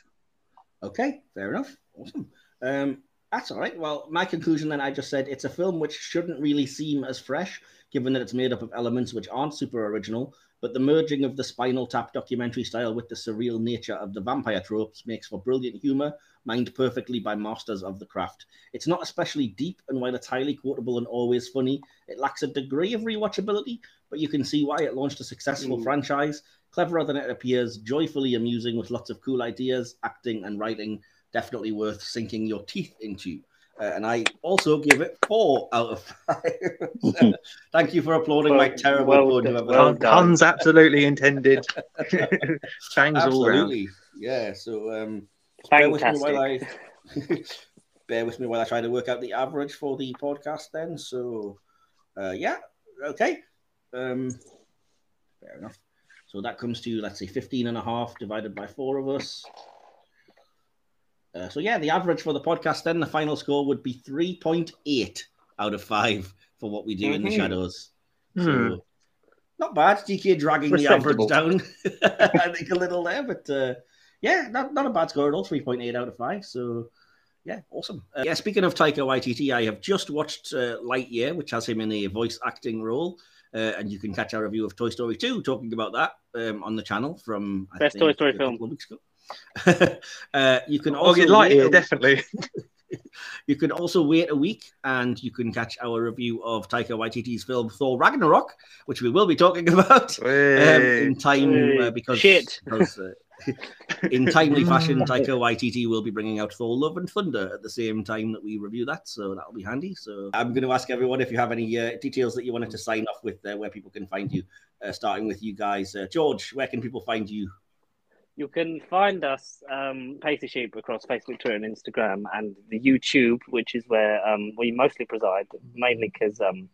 Okay, fair enough. Awesome. Um, that's all right. Well, my conclusion then, I just said it's a film which shouldn't really seem as fresh, given that it's made up of elements which aren't super original. But the merging of the Spinal Tap documentary style with the surreal nature of the vampire tropes makes for brilliant humor, mined perfectly by masters of the craft. It's not especially deep, and while it's highly quotable and always funny, it lacks a degree of rewatchability. But you can see why it launched a successful Mm. franchise, cleverer than it appears, joyfully amusing with lots of cool ideas, acting and writing. Definitely worth sinking your teeth into. Uh, and I also give it four out of five. Thank you for applauding my terrible well pun, done. Well that. Puns absolutely intended. Bangs all round. Absolutely. Yeah. So um, bear with me while I bear with me while I try to work out the average for the podcast. Then. So uh, yeah. Okay. Um, fair enough. So that comes to let's say 15 and a half divided by four of us. Uh, so yeah, the average for the podcast then the final score would be 3.8 out of 5 for what we do in the Mhm. shadows. Hmm. So not bad. DK dragging the average down, I think a little there, but uh, yeah, not, not a bad score at all. 3.8 out of 5. So yeah, awesome. Uh, yeah, speaking of Taika Waititi, I have just watched uh, Lightyear, which has him in a voice acting role. Uh, and you can catch our review of Toy Story 2 talking about that um, on the channel from I Best think, Toy Story a couple film. Of weeks ago. uh, you can Oh, also you'd like wait it, a- definitely. you can also wait a week and you can catch our review of Taika Waititi's film Thor Ragnarok, which we will be talking about um, in time uh, because shit. because, uh, in timely fashion, Taika Waititi will be bringing out Thor: Love and Thunder at the same time that we review that, so that'll be handy. So I'm going to ask everyone if you have any uh, details that you wanted to sign off with, uh, where people can find you. Uh, starting with you guys, uh, George, where can people find you? You can find us, um, Pasty Sheep, across Facebook, Twitter, and Instagram, and the YouTube, which is where um, we mostly preside, mainly because um,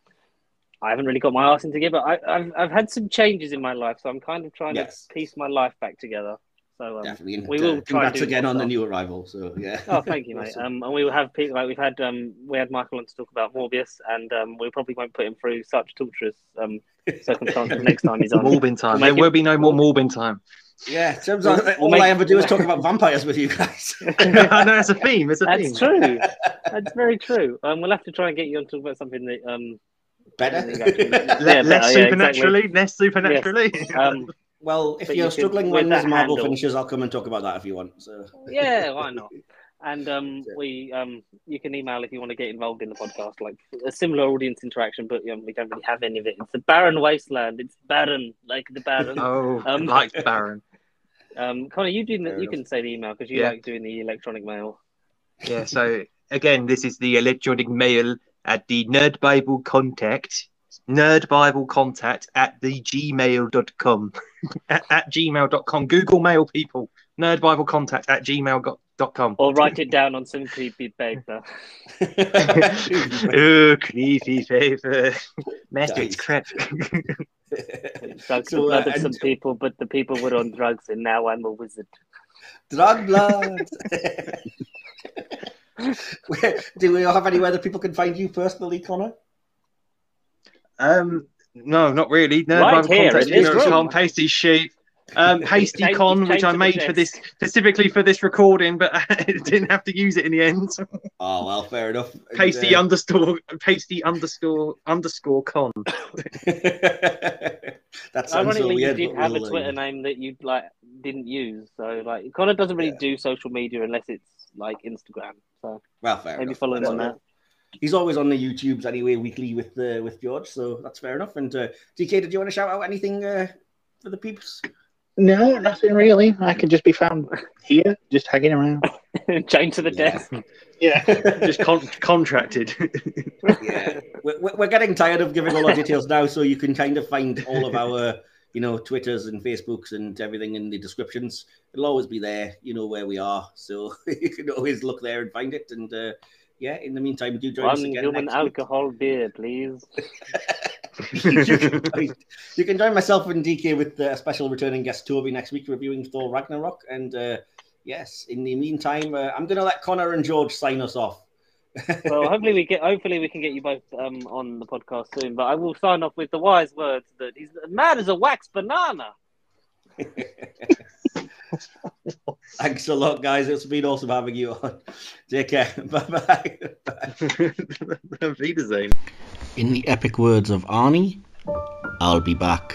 I haven't really got my arse into gear, but I, have I've had some changes in my life, so I'm kind of trying Yes. to piece my life back together. So um, Definitely. And, we uh, will try and congrats again more on the new arrival. So yeah. Oh, thank you, mate. Awesome. Um, and we will have people like we've had. Um, we had Michael on to talk about Morbius, and um, we probably won't put him through such torturous um, circumstances next time he's on. Morbin time. There will be no more Morbin time. Yeah, Tim's We'll- all, we'll all make- I ever do is talk about vampires with you guys. no, it's a theme. It's a theme. That's true. That's very true. Um, we'll have to try and get you on to talk about something that um, Better. Yeah, Le- better, less yeah, supernaturally. Less supernaturally. um, well, if you're you struggling with when this that Marvel handle- finishes, I'll come and talk about that if you want. So yeah, why not? And um, we um, you can email if you want to get involved in the podcast, like a similar audience interaction, but um, we don't really have any of it. It's a barren wasteland. It's barren, like the barren. oh, Um, like Baron. Um, Conor, you do Fair you enough. can say the email because you Yeah. like doing the electronic mail. Yeah. So again, this is the electronic mail at the Nerd Bible contact. Nerd Bible contact at the gmail.com. at, at gmail.com. Google mail people. Nerd Bible contact at gmail.com. Or write it down on some creepy paper. oh, creepy paper. Master, it's crap. Drugs So, the uh, of some and- people, but the people were on drugs, and now I'm a wizard. Drug blood. Do we have anywhere that people can find you personally, Conor? Um, no, not really. No, Right Bible here, contact in this gmail.com, pasty sheep. Um, pasty Change- con, change which I made for this specifically for this recording, but I didn't have to use it in the end. Oh well, fair enough. And, pasty uh, underscore pasty underscore underscore con. That's sounds Ironically, weird. you did but have a we'll, Twitter name that you like didn't use. So like Conor doesn't really Yeah. do social media unless it's like Instagram. So Well, fair maybe enough. follow him on that. He's always on the YouTubes anyway, weekly with uh, with George, so that's fair enough. And uh, DK, did you want to shout out anything uh, for the peeps? No, nothing really. I could just be found here, just hanging around. Chained to the Yeah. desk. Yeah. Just con- contracted. yeah, we're, we're- we're getting tired of giving all our details now, so you can kind of find all of our, you know, Twitters and Facebooks and everything in the descriptions. It'll always be there. You know where we are, so you can always look there and find it. And uh, yeah, in the meantime, do join us One again human next week. alcohol beer, please. You, can join, you can join myself and DK with uh, a special returning guest Toby next week reviewing Thor Ragnarok. And uh, yes, in the meantime, uh, I'm going to let Conor and George sign us off. Well, hopefully we get. Hopefully we can get you both um, on the podcast soon. But I will sign off with the wise words that he's mad as a wax banana. Thanks a lot, guys. It's been awesome having you on. Take care. Bye bye. Wiedersehen. In the epic words of Arnie, I'll be back.